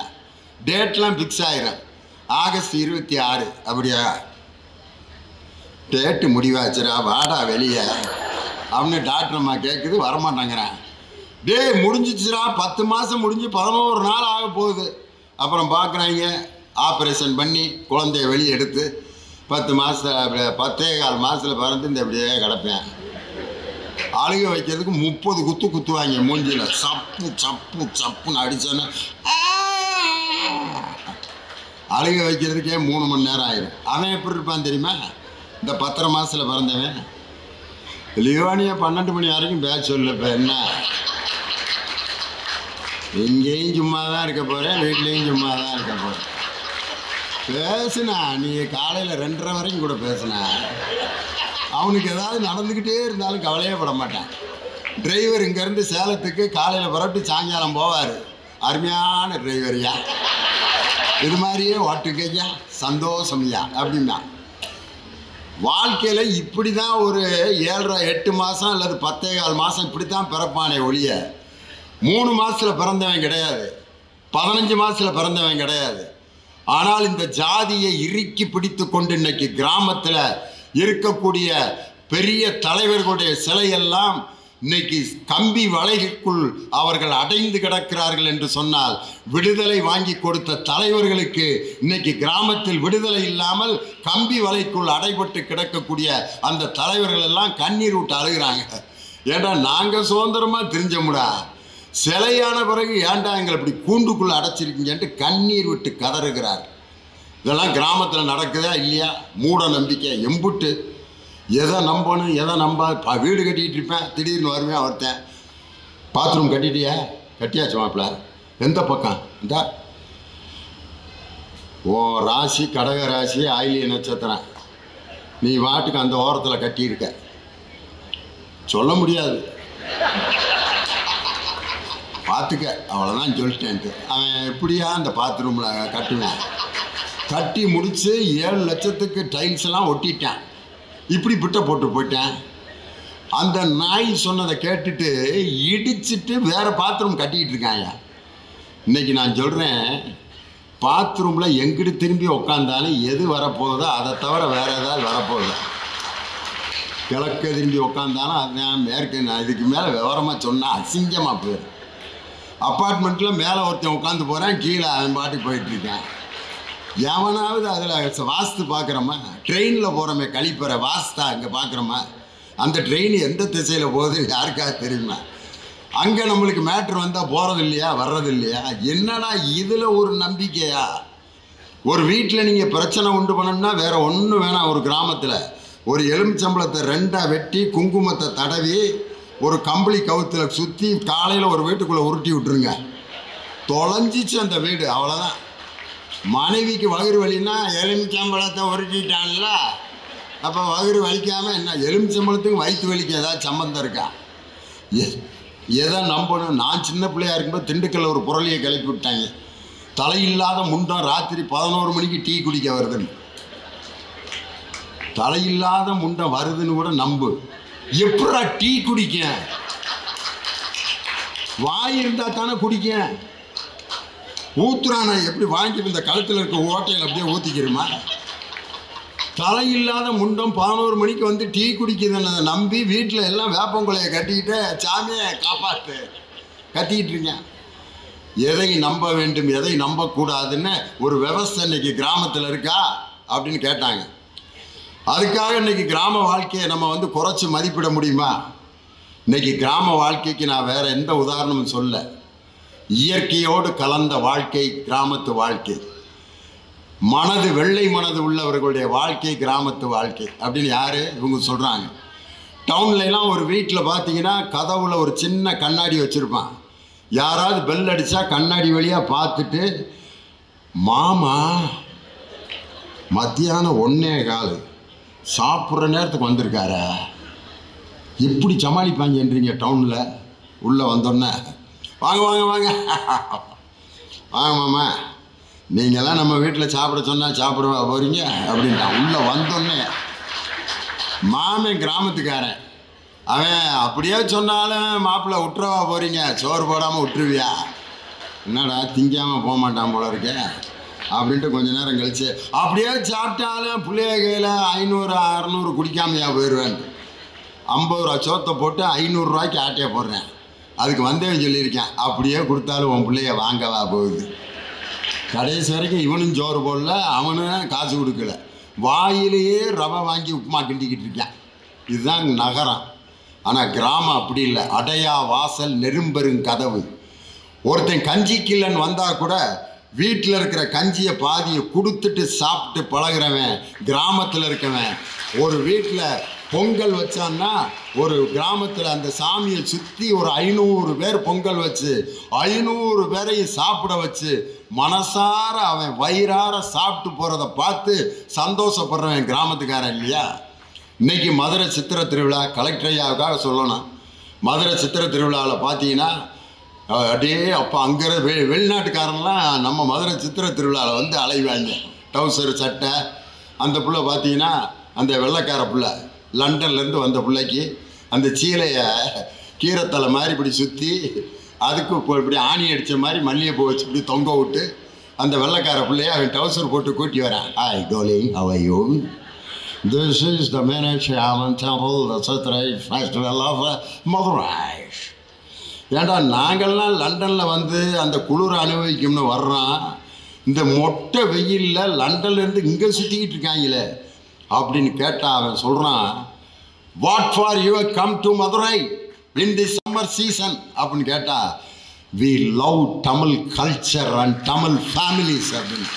டேட்லாம் ஃபிக்ஸ் ஆயிரும். ஆகஸ்ட் இருபத்தி ஆறு அப்படியா? டேட்டு முடிவாச்சுடா வாடா வெளியே. அப்படின்னு டாக்டர் அம்மா கேட்குது வரமாட்டேங்கிறேன். டேய் முடிஞ்சிச்சுடா பத்து மாதம் முடிஞ்சு பதினோரு நாள் ஆக போகுது. அப்புறம் பார்க்குறாங்க ஆப்ரேஷன் பண்ணி குழந்தைய வெளியே எடுத்து பத்து மாதத்தில் அப்படியே பத்தே கால் மாதத்தில் பிறந்து இந்த அப்படியே கிடப்பேன். அழுக வைக்கிறதுக்கு முப்பது குத்து குத்துவாங்க மூஞ்சியில். சப்பு சப்பு சப்புன்னு அடிச்சோன்னா அழுக வைக்கிறதுக்கே மூணு மணி நேரம் ஆயிடும் அவன் எப்படி இருப்பான் தெரியுமா? இந்த பத்தரை மாதத்தில் பிறந்தவன் லியோனியை பன்னெண்டு மணி வரைக்கும் பேச சொல்லு இப்போ என்ன? எங்கேயும் சும்மா தான் இருக்க போகிறேன் வீட்லேயும் சும்மா தான் இருக்க போகிறேன் பேசுனா நீ காலையில் ரெண்டரை வரைக்கும் கூட பேசுனா அவனுக்கு ஏதாவது நடந்துக்கிட்டே இருந்தாலும் கவலையே பட மாட்டான். டிரைவர் இங்கேருந்து சேலத்துக்கு காலையில் புறப்பட்டு சாயங்காலம் போவார். அருமையான டிரைவர் ஐயா இது மாதிரியே ஓட்டுக்கையா? சந்தோஷம்யா அப்படின்னா. வாழ்க்கையில் இப்படி தான் ஒரு ஏழரை எட்டு மாதம் அல்லது பத்தே கால் மாதம் இப்படி தான் பிறப்பானே ஒழிய மூணு மாதத்தில் பிறந்தவன் கிடையாது. பதினஞ்சு மாதத்தில் பிறந்தவன் கிடையாது. ஆனால் இந்த ஜாதியை இறுக்கி பிடித்து கொண்டு இன்னைக்கு கிராமத்தில் இருக்கக்கூடிய பெரிய தலைவர்களுடைய சிலையெல்லாம் இன்னைக்கு கம்பி வலைக்குள் அவர்கள் அடைந்து கிடக்கிறார்கள் என்று சொன்னால் விடுதலை வாங்கி கொடுத்த தலைவர்களுக்கு இன்னைக்கு கிராமத்தில் விடுதலை இல்லாமல் கம்பி வலைக்குள் அடைபட்டு கிடக்கக்கூடிய அந்த தலைவர்கள் எல்லாம் கண்ணீர் விட்டு அழுகிறாங்க. ஏண்டா நாங்கள் சுதந்திரமாக தெரிஞ்சமுடா? சிலையான பிறகு ஏன்டா எங்களை இப்படி கூண்டுக்குள்ளே அடைச்சிருக்கீங்கன்ட்டு கண்ணீர் விட்டு கதறுகிறார். இதெல்லாம் கிராமத்தில் நடக்குதா இல்லையா? மூட நம்பிக்கை எம்புட்டு. எதை நம்பணும் எதை நம்ப ப- வீடு கட்டிக்கிட்டு இருப்பேன் திடீர்னு வருவேன் ஒருத்தன். பாத்ரூம் கட்டிட்டியா? கட்டியாச்சு மாப்பிள்ள எந்த பக்கம்? இந்த. ஓ ராசி கடக ராசி ஆயிலிய நட்சத்திரம். நீ வாட்டுக்கு அந்த ஓரத்தில் கட்டியிருக்க. சொல்ல முடியாது. பார்த்துக்க அவ்வளோதான் சொல்லிட்டேன்ட்டு. அவன் எப்படியா அந்த பாத்ரூமில் கட்டுவேன். கட்டி முடித்து ஏழு லட்சத்துக்கு டைல்ஸ் எல்லாம் ஒட்டிட்டான். இப்படி பிட்ட போட்டு போயிட்டேன். அந்த நாய் சொன்னதை கேட்டுட்டு இடிச்சிட்டு வேறு பாத்ரூம் கட்டிக்கிட்டு இருக்காங்க. இன்றைக்கி நான் சொல்கிறேன் பாத்ரூமில் எங்கிட்டு திரும்பி உக்காந்தாலும் எது வரப்போகுதோ அதை தவிர வேறு ஏதாவது வரப்போகுது. கிழக்க திரும்பி உக்காந்தாலும் அதான் மேற்கு நான் இதுக்கு மேலே விவரமாக சொன்னால் அசிங்கமாக போயிடும். அப்பார்ட்மெண்ட்டில் மேலே ஒருத்தன் உட்காந்து போகிறேன் கீழே அவன் பாட்டுக்கு போயிட்டுருக்கேன் எவனாவது அதில் வாஸ்து பார்க்குறோமா ட்ரெயினில் போகிறோமே கழிப்பறை வாஸ்தா அங்கே பார்க்குறோமா அந்த ட்ரெயின் எந்த திசையில் போகுது யாருக்காவது தெரியுமா? அங்கே நம்மளுக்கு மேட்ரு வந்தால் போகிறது இல்லையா வர்றது இல்லையா என்னடா இதில் ஒரு நம்பிக்கையா? ஒரு வீட்டில் நீங்கள் பிரச்சனை உண்டு பண்ணணும்னா வேறு ஒன்றும் வேணாம் ஒரு கிராமத்தில். ஒரு எலுமிச்சம்பளத்தை ரெண்டாக வெட்டி குங்குமத்தை தடவி ஒரு கம்பளி கவுத்தில் சுற்றி காலையில் ஒரு வீட்டுக்குள்ளே உருட்டி விட்டுருங்க. தொலைஞ்சிச்சு அந்த வீடு அவ்வளோதான் மனைவிக்கு வகுறு வலின்னா எலுமிச்சம்பழத்தை உருட்டிட்டான்ல அப்போ வகுறு வலிக்காமல் என்ன எலுமிச்சம்பழத்துக்கு வயிற்று வலிக்கு ஏதாவது சம்மந்தம் இருக்கா? எதை நம்பணும்? நான் சின்ன பிள்ளையா இருக்கும்போது திண்டுக்கல்ல ஒரு புரளியை கிளப்பி விட்டாங்க. தலையில்லாத முண்டம் ராத்திரி பதினோரு மணிக்கு டீ குடிக்க வருதுன்னு. தலையில்லாத முண்டம் வருதுன்னு கூட நம்பு. எப்படா டீ குடிக்க? வாய் இருந்தால் தானே குடிக்க? ஊத்துறானா எப்படி வாங்கி இந்த கழுத்தில் இருக்க ஓட்டையில் அப்படியே ஊத்திக்கிறோமா தலையில்லாத முண்டம் பதினோரு மணிக்கு வந்து டீ குடிக்குதுன்னு நம்பி வீட்டில் எல்லாம் வேப்பங்குலையை கட்டிக்கிட்டு சாமியை காப்பாற்று கத்திக்கிட்டு இருக்கேன். எதை நம்ப வேண்டும் எதை நம்பக்கூடாதுன்னு ஒரு விவஸ்தை இன்னைக்கு கிராமத்தில் இருக்கா அப்படின்னு கேட்டாங்க. அதுக்காக இன்னைக்கு கிராம வாழ்க்கையை நம்ம வந்து குறைச்சி மதிப்பிட முடியுமா? இன்னைக்கு கிராம வாழ்க்கைக்கு நான் வேற எந்த உதாரணமும் சொல்ல இயற்கையோடு கலந்த வாழ்க்கை கிராமத்து வாழ்க்கை. மனது வெள்ளை மனது உள்ளவர்களுடைய வாழ்க்கை கிராமத்து வாழ்க்கை. அப்படின்னு யார்? இவங்க சொல்கிறாங்க டவுன்லலாம் ஒரு வீட்டில் பார்த்தீங்கன்னா கதவுல ஒரு சின்ன கண்ணாடி வச்சுருப்பான். யாராவது பெல் அடித்தா கண்ணாடி வழியாக பார்த்துட்டு மாமா மத்தியானம் ஒன்றே கால். சாப்பிட்ற நேரத்துக்கு வந்திருக்காரா? எப்படி சமாளிப்பாங்கன்றீங்க டவுனில் உள்ளே வந்தோன்னே. வாங்க வாங்க வாங்க. வாங்க மாமா. நீங்கள்லாம் நம்ம வீட்டில் சாப்பிட சொன்னால் சாப்பிடுவா போகிறீங்க அப்படின்ட்டா உள்ளே வந்தோன்னே மாமன் கிராமத்துக்காரன். அவன் அப்படியே சொன்னாலும் மாப்பிள்ளை விட்டுறவா போகிறீங்க சோறு போடாமல் விட்டுருவியா என்னடா திங்காமல் போக மாட்டான் போல இருக்கே அப்படின்ட்டு கொஞ்ச நேரம் கழிச்சு அப்படியே சாப்பிட்டாலும் பிள்ளைய கையில் ஐநூறு அறநூறு குடிக்காமையா போயிடுவேன் ஐம்பது ரூபா சோத்தை போட்டு ஐநூறுரூவாய்க்கு ஆட்டையை போடுறேன். அதுக்கு வந்தவன் சொல்லியிருக்கேன். அப்படியே கொடுத்தாலும் உன் பிள்ளைய வாங்கவா போகுது. கடைசி வரைக்கும் இவனும் சோறு போடல அவனும் காசு கொடுக்கல. வாயிலேயே ரவை வாங்கி உப்புமா கிண்டிக்கிட்டு இருக்கான். இதுதான் நகரம். ஆனால் கிராமம் அப்படி இல்லை. அடையா வாசல் நெரும்பெரும் கதவு. ஒருத்தன் கஞ்சி கில்லன் வந்தால் கூட வீட்டில் இருக்கிற கஞ்சியை பாதியை கொடுத்துட்டு சாப்பிட்டு பழகுறவன் கிராமத்தில் இருக்கவன். ஒரு வீட்டில் பொங்கல் வச்சான்னா ஒரு கிராமத்தில் அந்த சாமியை சுற்றி ஒரு ஐநூறு பேர் பொங்கல் வச்சு ஐநூறு பேரையும் சாப்பிட வச்சு மனசார அவன் வயிறார சாப்பிட்டு போகிறத பார்த்து சந்தோஷப்படுறவன் கிராமத்துக்காரன் இல்லையா? இன்னைக்கு மதுரை சித்திரை திருவிழா கலெக்டர் ஐயாவுக்காக சொல்லணும். மதுரை சித்திரை திருவிழாவில் பார்த்தீங்கன்னா அப்படியே அப்போ அங்கே வெ வெளிநாட்டுக்காரன்லாம் நம்ம மதுரை சித்திரை திருவிழாவில் வந்து அலைவாங்க. டவுசர் சட்டை அந்த புள்ள பார்த்தீங்கன்னா அந்த வெள்ளைக்கார புள்ள. லண்டன்லேருந்து வந்த பிள்ளைக்கு அந்த சீலையை கீரைத்தலை மாதிரி இப்படி சுற்றி அதுக்கு இப்போ இப்படி ஆணி அடித்த மாதிரி மல்லிகைப்பூ வச்சு இப்படி தொங்க விட்டு அந்த வெள்ளைக்கார பிள்ளைய அவன் டவுசர் போட்டு கூட்டி வரான். Hi darling how this is the manage the Meenakshi Temple, the of Festival uh, ஏண்டா நாங்கள்லாம் லண்டனில் வந்து அந்த குளிர் அனுபவிக்கும்னு வர்றோம். இந்த மொட்டை வெயிலில் லண்டன்லேருந்து இங்கே சுற்றிக்கிட்டு இருக்காங்களே. அப்படின்னு கேட்டால் அவன் சொல்கிறான் what for your come to Madurai in the summer season அப்படின்னு கேட்டால் we love Tamil culture and Tamil families அப்படின்னு.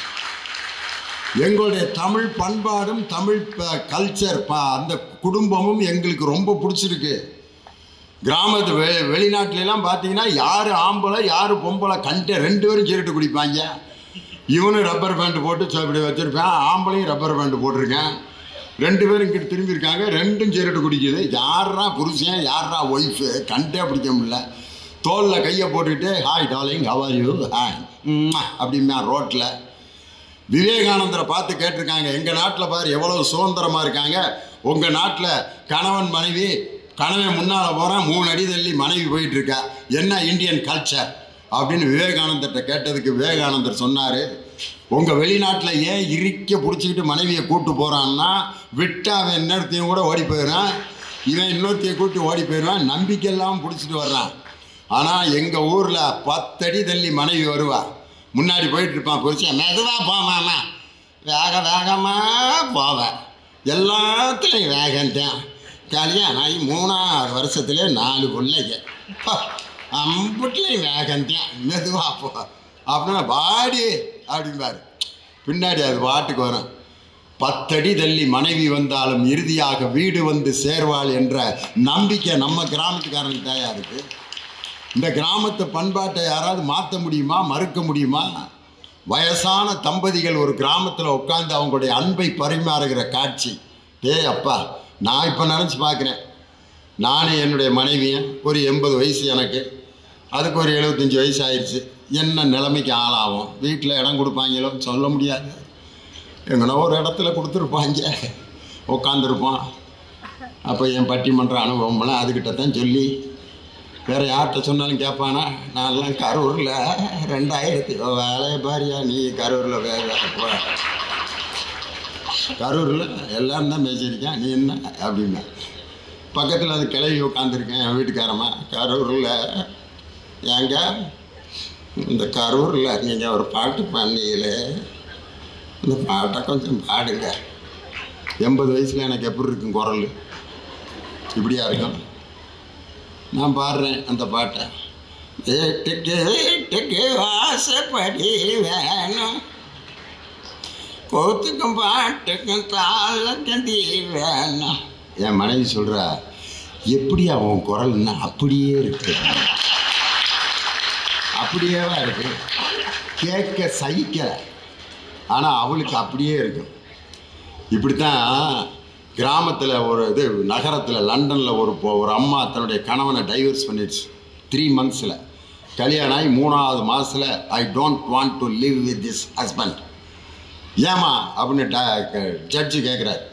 எங்களுடைய தமிழ் பண்பாடும் தமிழ் கல்ச்சர் அந்த குடும்பமும் எங்களுக்கு ரொம்ப பிடிச்சிருக்கு. கிராமத்து வெ வெளிநாட்டிலலாம் பார்த்தீங்கன்னா யார் ஆம்பளை யார் பொம்பளை கண்ட ரெண்டு பேரும் சிரட்டு குடிப்பாங்க. இவனும் ரப்பர் பேண்ட் போட்டு இப்படி வச்சுருப்பேன் ஆம்பளையும் ரப்பர் பேண்ட் போட்டிருக்கேன். ரெண்டு பேரும் இங்கிட்டு திரும்பியிருக்காங்க. ரெண்டும் சிரட்டு குடிக்குது. யாரா புருஷன் யாரா ஒய்ஃபு கண்டே பிடிக்க முடியல. தோலில் கையை போட்டுக்கிட்டு hi darling how are you hi அப்படின்னா ரோட்டில் விவேகானந்தரை பார்த்து கேட்டிருக்காங்க. எங்கள் நாட்டில் பாரு எவ்வளோ சுதந்திரமாக இருக்காங்க. உங்கள் நாட்டில் கணவன் மனைவி கணவன் முன்னால் போகிறான் மூணு அடி தள்ளி மனைவி போயிட்டுருக்கா என்ன இந்தியன் கல்ச்சர் அப்படின்னு விவேகானந்தர்கிட்ட கேட்டதுக்கு விவேகானந்தர் சொன்னார். உங்கள் வெளிநாட்டில் ஏன் இறுக்க பிடிச்சிக்கிட்டு மனைவியை கூட்டு போகிறான்னா விட்டு அவன் இன்னொருத்தையும் கூட ஓடி போயிடுறான். இவன் இன்னொருத்தையும் கூட்டி ஓடி போயிடுவான் நம்பிக்கை இல்லாமல் பிடிச்சிட்டு வர்றான். ஆனால் எங்கள் ஊரில் பத்தடி தள்ளி மனைவி வருவா. முன்னாடி போயிட்டுருப்பான் இருப்பான் மெதுவாக போமாமா வேக வேகமாக போவேன் எல்லாத்துலேயும் வேகன்ட்டேன் கல்யாணம் ஆகி மூணாவது வருஷத்துலேயே நாலு பிள்ளைங்க. அம்புட்லேயும் வேகன்ட்டேன் மெதுவாக போ. அப்படின்னா பாடி அப்படிம்பாரு. பின்னாடி அது பாட்டுக்கு வரும். பத்தடி தள்ளி மனைவி வந்தாலும் இறுதியாக வீடு வந்து சேர்வாள் என்ற நம்பிக்கை நம்ம கிராமத்துக்காரனுக்கு தயார் இருக்குது இந்த கிராமத்து பண்பாட்டை யாராவது மாற்ற முடியுமா? மறுக்க முடியுமா? வயசான தம்பதிகள் ஒரு கிராமத்தில் உட்காந்து அவங்களுடைய அன்பை பரிமாறுகிற காட்சி. டேய் அப்பா நான் இப்போ நினச்சி பார்க்குறேன் நானும் என்னுடைய மனைவியும் ஒரு எண்பது வயசு எனக்கு. அதுக்கு ஒரு எழுபத்தஞ்சி வயசு ஆயிடுச்சு. என்ன நிலைமைக்கு ஆளாகும்? வீட்டில் இடம் கொடுப்பாங்களோ? சொல்ல முடியாது. எங்கன்னா ஒரு இடத்துல கொடுத்துருப்பாங்க. உட்காந்துருப்பான் அப்போ என் பட்டிமன்ற அனுபவம்லாம் அதுக்கிட்ட தான் சொல்லி வேறு யார்கிட்ட சொன்னாலும் கேட்பானா? நான்லாம் கரூரில் ரெண்டாயிரத்தி வேலையை பாரியா? நீ கரூரில் வேலை கரூரில் எல்லாரும் தான் பேசியிருக்கேன். நீ என்ன? அப்படின்னா பக்கத்தில் அது கிளவி உட்காந்துருக்கேன் என் வீட்டுக்காரம்மா. கரூரில் ஏங்க இந்த கரூரில் நீங்கள் ஒரு பாட்டு பண்ணீங்களே இந்த பாட்டை கொஞ்சம் பாடுங்க. எண்பது வயசில் எனக்கு எப்படி இருக்கும் குரல்? இப்படியா இருக்கும்? நான் பாடுறேன் அந்த பாட்டை. வீட்டுக்கு வீட்டுக்கு வாசப்படி வேணும். கோத்துக்கும் பாட்டுக்கும் தாளக்கந்தி வேணும். என் மனைவி சொல்கிறா எப்படி அவன் குரல்னா அப்படியே இருக்கு. அப்படியேவா இருக்கு. கேட்க சகிக்கலை. ஆனால் அவளுக்கு அப்படியே இருக்கும் இப்படி தான் கிராமத்தில் ஒரு இது நகரத்தில் லண்டனில் ஒரு ஒரு அம்மா தன்னுடைய கணவனை டைவர்ஸ் பண்ணிடுச்சு. த்ரீ மந்த்ஸில் கல்யாணம் ஆகி மூணாவது மாதத்தில் I don't want to live with this husband ஏமா அப்படின்னு ஜட்ஜு கேட்குறாரு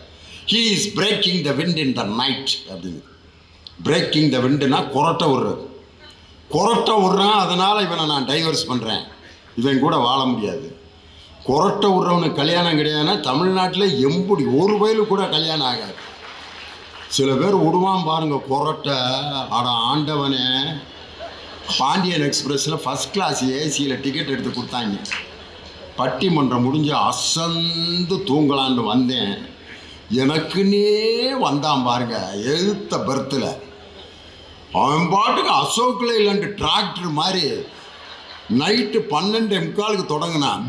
he is breaking the wind in the night அப்படின்னு. பிரேக்கிங் த விண்டுனா குரட்டை விடுறது. கொரட்டை விடுறான் அதனால் இவனை நான் டைவர்ஸ் பண்ணுறேன் இவன் கூட வாழ முடியாது. கொரட்டை விடுறவனுக்கு கல்யாணம் கிடையாதுன்னா தமிழ்நாட்டில் எம்புடி ஒரு வயலு கூட கல்யாணம் ஆகாது. சில பேர் விடுவான் பாருங்க கொரட்டை. அட ஆண்டவனே. பாண்டியன் எக்ஸ்பிரஸில் ஃபஸ்ட் கிளாஸ் ஏசியில் டிக்கெட் எடுத்து கொடுத்தாங்க. பட்டிமன்றம் முடிஞ்சு அசந்து தூங்கலான்னு வந்தேன். எனக்குன்னே வந்தான் பாருங்க எழுத்த பர்த்தில் அவன் பாட்டுக்கு அசோக் இல்லைன்ட்டு டிராக்டர் மாதிரி நைட்டு பன்னெண்டு முக்காலுக்கு தொடங்கினான்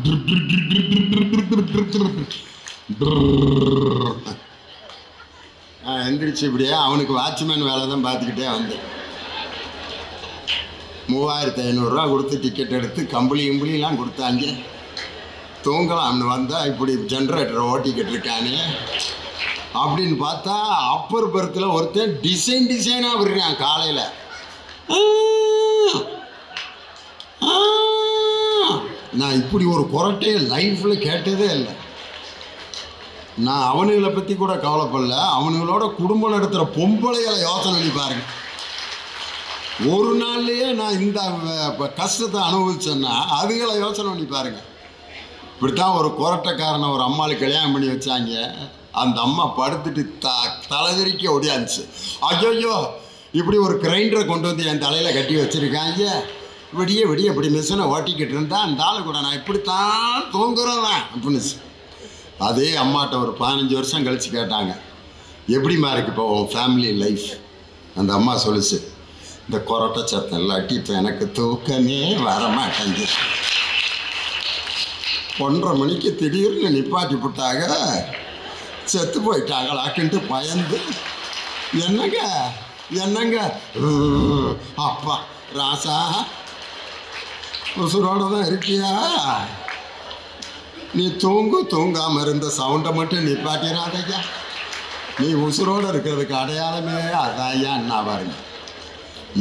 எந்திரிச்சு இப்படியே அவனுக்கு வாட்ச்மேன் வேலை தான் பார்த்துக்கிட்டே வந்தேன் மூவாயிரத்து ஐநூறுரூவா கொடுத்து டிக்கெட் எடுத்து கம்பளி கிம்பளிலாம் கொடுத்தாங்க தூங்கலாம்னு வந்தால் இப்படி ஜென்ரேட்டரை ஓட்டிக்கிட்டு இருக்கானே அப்படின்னு பார்த்தா அப்பர் பர்த்தில் ஒருத்தன் டிசைன் டிசைனாக விடுறான் காலையில். நான் இப்படி ஒரு குரட்டையை லைஃப்பில் கேட்டதே இல்லை. நான் அவனுகளை பற்றி கூட கவலைப்படல. அவனுங்களோட குடும்பம் நடத்துகிற பொம்பளைகளை யோசனை பண்ணி பாருங்க. ஒரு நாள்லேயே நான் இந்த கஷ்டத்தை அனுபவிச்சேன்னா அதுகளை யோசனை பண்ணி பாருங்க. இப்படித்தான் ஒரு குரட்டைக்காரனை ஒரு அம்மாளுக்கு கல்யாணம் பண்ணி வச்சாங்க. அந்த அம்மா படுத்துட்டு த தலைதறிக்க ஒடியாந்துச்சு ஐயோ இப்படி ஒரு கிரைண்டரை கொண்டு வந்து என் தலையில் கட்டி வச்சுருக்காங்க. விடிய விடிய இப்படி மிஷினை ஓட்டிக்கிட்டு இருந்தால் அந்த ஆள் கூட நான் இப்படித்தான் தூங்குறேன் அப்படின்னு அதே அம்மாட்ட ஒரு பதினஞ்சு வருஷம் கழித்து கேட்டாங்க. எப்படிம்மா இருக்கு இப்போ உன் ஃபேமிலி லைஃப் அந்த அம்மா சொல்லுச்சு இந்த கொரோட்டை சத்தம் இல்லாட்டி இப்போ எனக்கு தூக்கமே வர மாட்டேங்குது. ஒன்றரை மணிக்கு திடீர்னு நிப்பாட்டி போட்டாக செத்து போயிட்டாங்களாக்குன்ட்டு பயந்து. என்னங்க? என்னங்க? அப்பா ராசா உசுரோட தான் இருக்கியா? நீ தூங்கு தூங்காம இருந்த சவுண்டை மட்டும் நிப்பாட்டிடாதையா நீ உசுரோட இருக்கிறதுக்கு அடையாளமே அதான் என்ன பாருங்க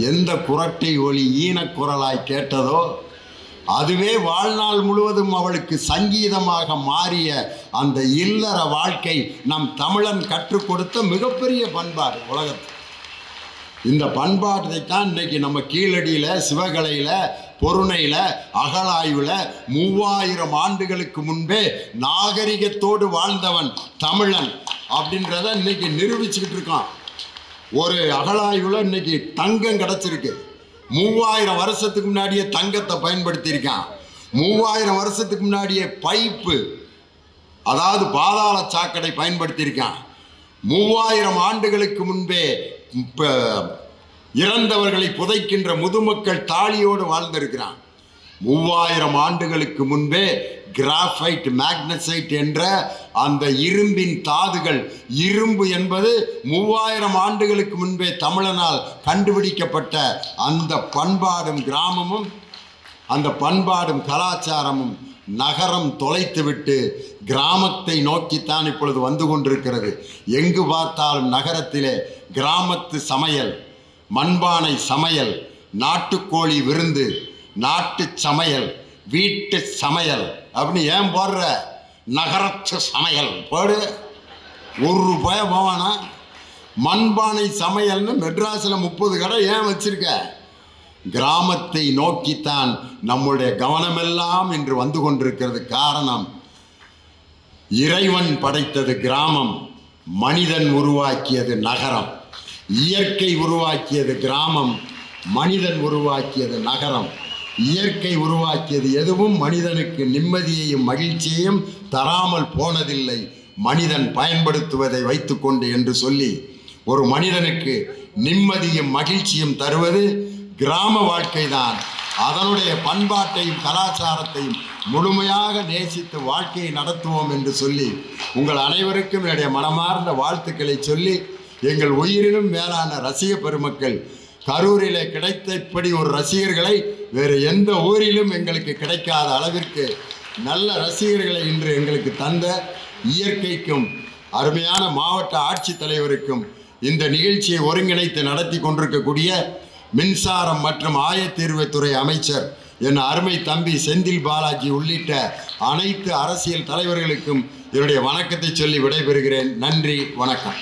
எந்த குரட்டை ஒளி ஈனக்குரலாய் கேட்டதோ அதுவே வாழ்நாள் முழுவதும் அவளுக்கு சங்கீதமாக மாறிய அந்த இல்லற வாழ்க்கை நம் தமிழன் கற்றுக் கொடுத்த மிகப்பெரிய பண்பாடு உலகத்தில். இந்த பண்பாட்டை தான் இன்னைக்கு நம்ம கீழடியில் சிவகலையில் பொருணையில் அகழாய்வில் மூவாயிரம் ஆண்டுகளுக்கு முன்பே நாகரிகத்தோடு வாழ்ந்தவன் தமிழன் அப்படின்றத இன்னைக்கு நிரூபிச்சுக்கிட்டு இருக்கான். ஒரு அகழாய்வில் இன்னைக்கு தங்கம் கிடச்சிருக்கு. மூவாயிரம் வருஷத்துக்கு முன்னாடியே தங்கத்தை பயன்படுத்தியிருக்கான். மூவாயிரம் வருஷத்துக்கு முன்னாடியே பைப்பு அதாவது பாதாள சாக்கடை பயன்படுத்தியிருக்கான். மூவாயிரம் ஆண்டுகளுக்கு முன்பே இறந்தவர்களை புதைக்கின்ற முதுமக்கள் தாலியோடு வாழ்ந்திருக்கிறான். மூவாயிரம் ஆண்டுகளுக்கு முன்பே கிராஃபைட் மேக்னசைட் என்ற அந்த இரும்பின் தாதுகள். இரும்பு என்பது மூவாயிரம் ஆண்டுகளுக்கு முன்பே தமிழனால் கண்டுபிடிக்கப்பட்ட அந்த பண்பாடும் கிராமமும் அந்த பண்பாடும் கலாச்சாரமும் நகரம் தொலைத்துவிட்டு கிராமத்தை நோக்கித்தான் இப்பொழுது வந்து கொண்டிருக்கிறது. எங்கு பார்த்தாலும் நகரத்திலே கிராமத்து சமையல் மண்பானை சமையல் நாட்டுக்கோழி விருந்து நாட்டு சமையல் வீட்டு சமையல் அப்படின்னு ஏன் போடுற? நகரச்ச சமையல். போடு. ஒரு ரூபாய் போவானா? மண்பானை சமையல்னு மெட்ராஸில் முப்பது கடை ஏன் வச்சிருக்க? கிராமத்தை நோக்கித்தான் நம்முடைய கவனமெல்லாம் இன்று வந்து கொண்டிருக்கிறது காரணம். இறைவன் படைத்தது கிராமம். மனிதன் உருவாக்கியது நகரம். இயற்கை உருவாக்கியது கிராமம். மனிதன் உருவாக்கியது நகரம். இயற்கை உருவாக்கியது எதுவும் மனிதனுக்கு நிம்மதியையும் மகிழ்ச்சியையும் தராமல் போனதில்லை. மனிதன் பயன்படுத்துவதை வைத்துக்கொண்டு என்று சொல்லி ஒரு மனிதனுக்கு நிம்மதியும் மகிழ்ச்சியும் தருவது கிராம வாழ்க்கைதான். அதனுடைய பண்பாட்டையும் கலாச்சாரத்தையும் முழுமையாக நேசித்து வாழ்க்கையை நடத்துவோம் என்று சொல்லி உங்கள் அனைவருக்கும் என்னுடைய மனமார்ந்த வாழ்த்துக்களை சொல்லி எங்கள் உயிரினும் மேலான ரசிக பெருமக்கள் கரூரிலே கிடைத்த இப்படி ஒரு ரசிகர்களை வேறு எந்த ஊரிலும் எங்களுக்கு கிடைக்காத அளவிற்கு நல்ல ரசிகர்களை இன்று எங்களுக்கு தந்த இயற்கைக்கும் அருமையான மாவட்ட ஆட்சித்தலைவருக்கும் இந்த நிகழ்ச்சியை ஒருங்கிணைத்து நடத்தி கொண்டிருக்கக்கூடிய மின்சாரம் மற்றும் ஆயத்தீர்வுத்துறை அமைச்சர் என் அருமை தம்பி செந்தில் பாலாஜி உள்ளிட்ட அனைத்து அரசியல் தலைவர்களுக்கும் என்னுடைய வணக்கத்தை சொல்லி விடைபெறுகிறேன். நன்றி வணக்கம்.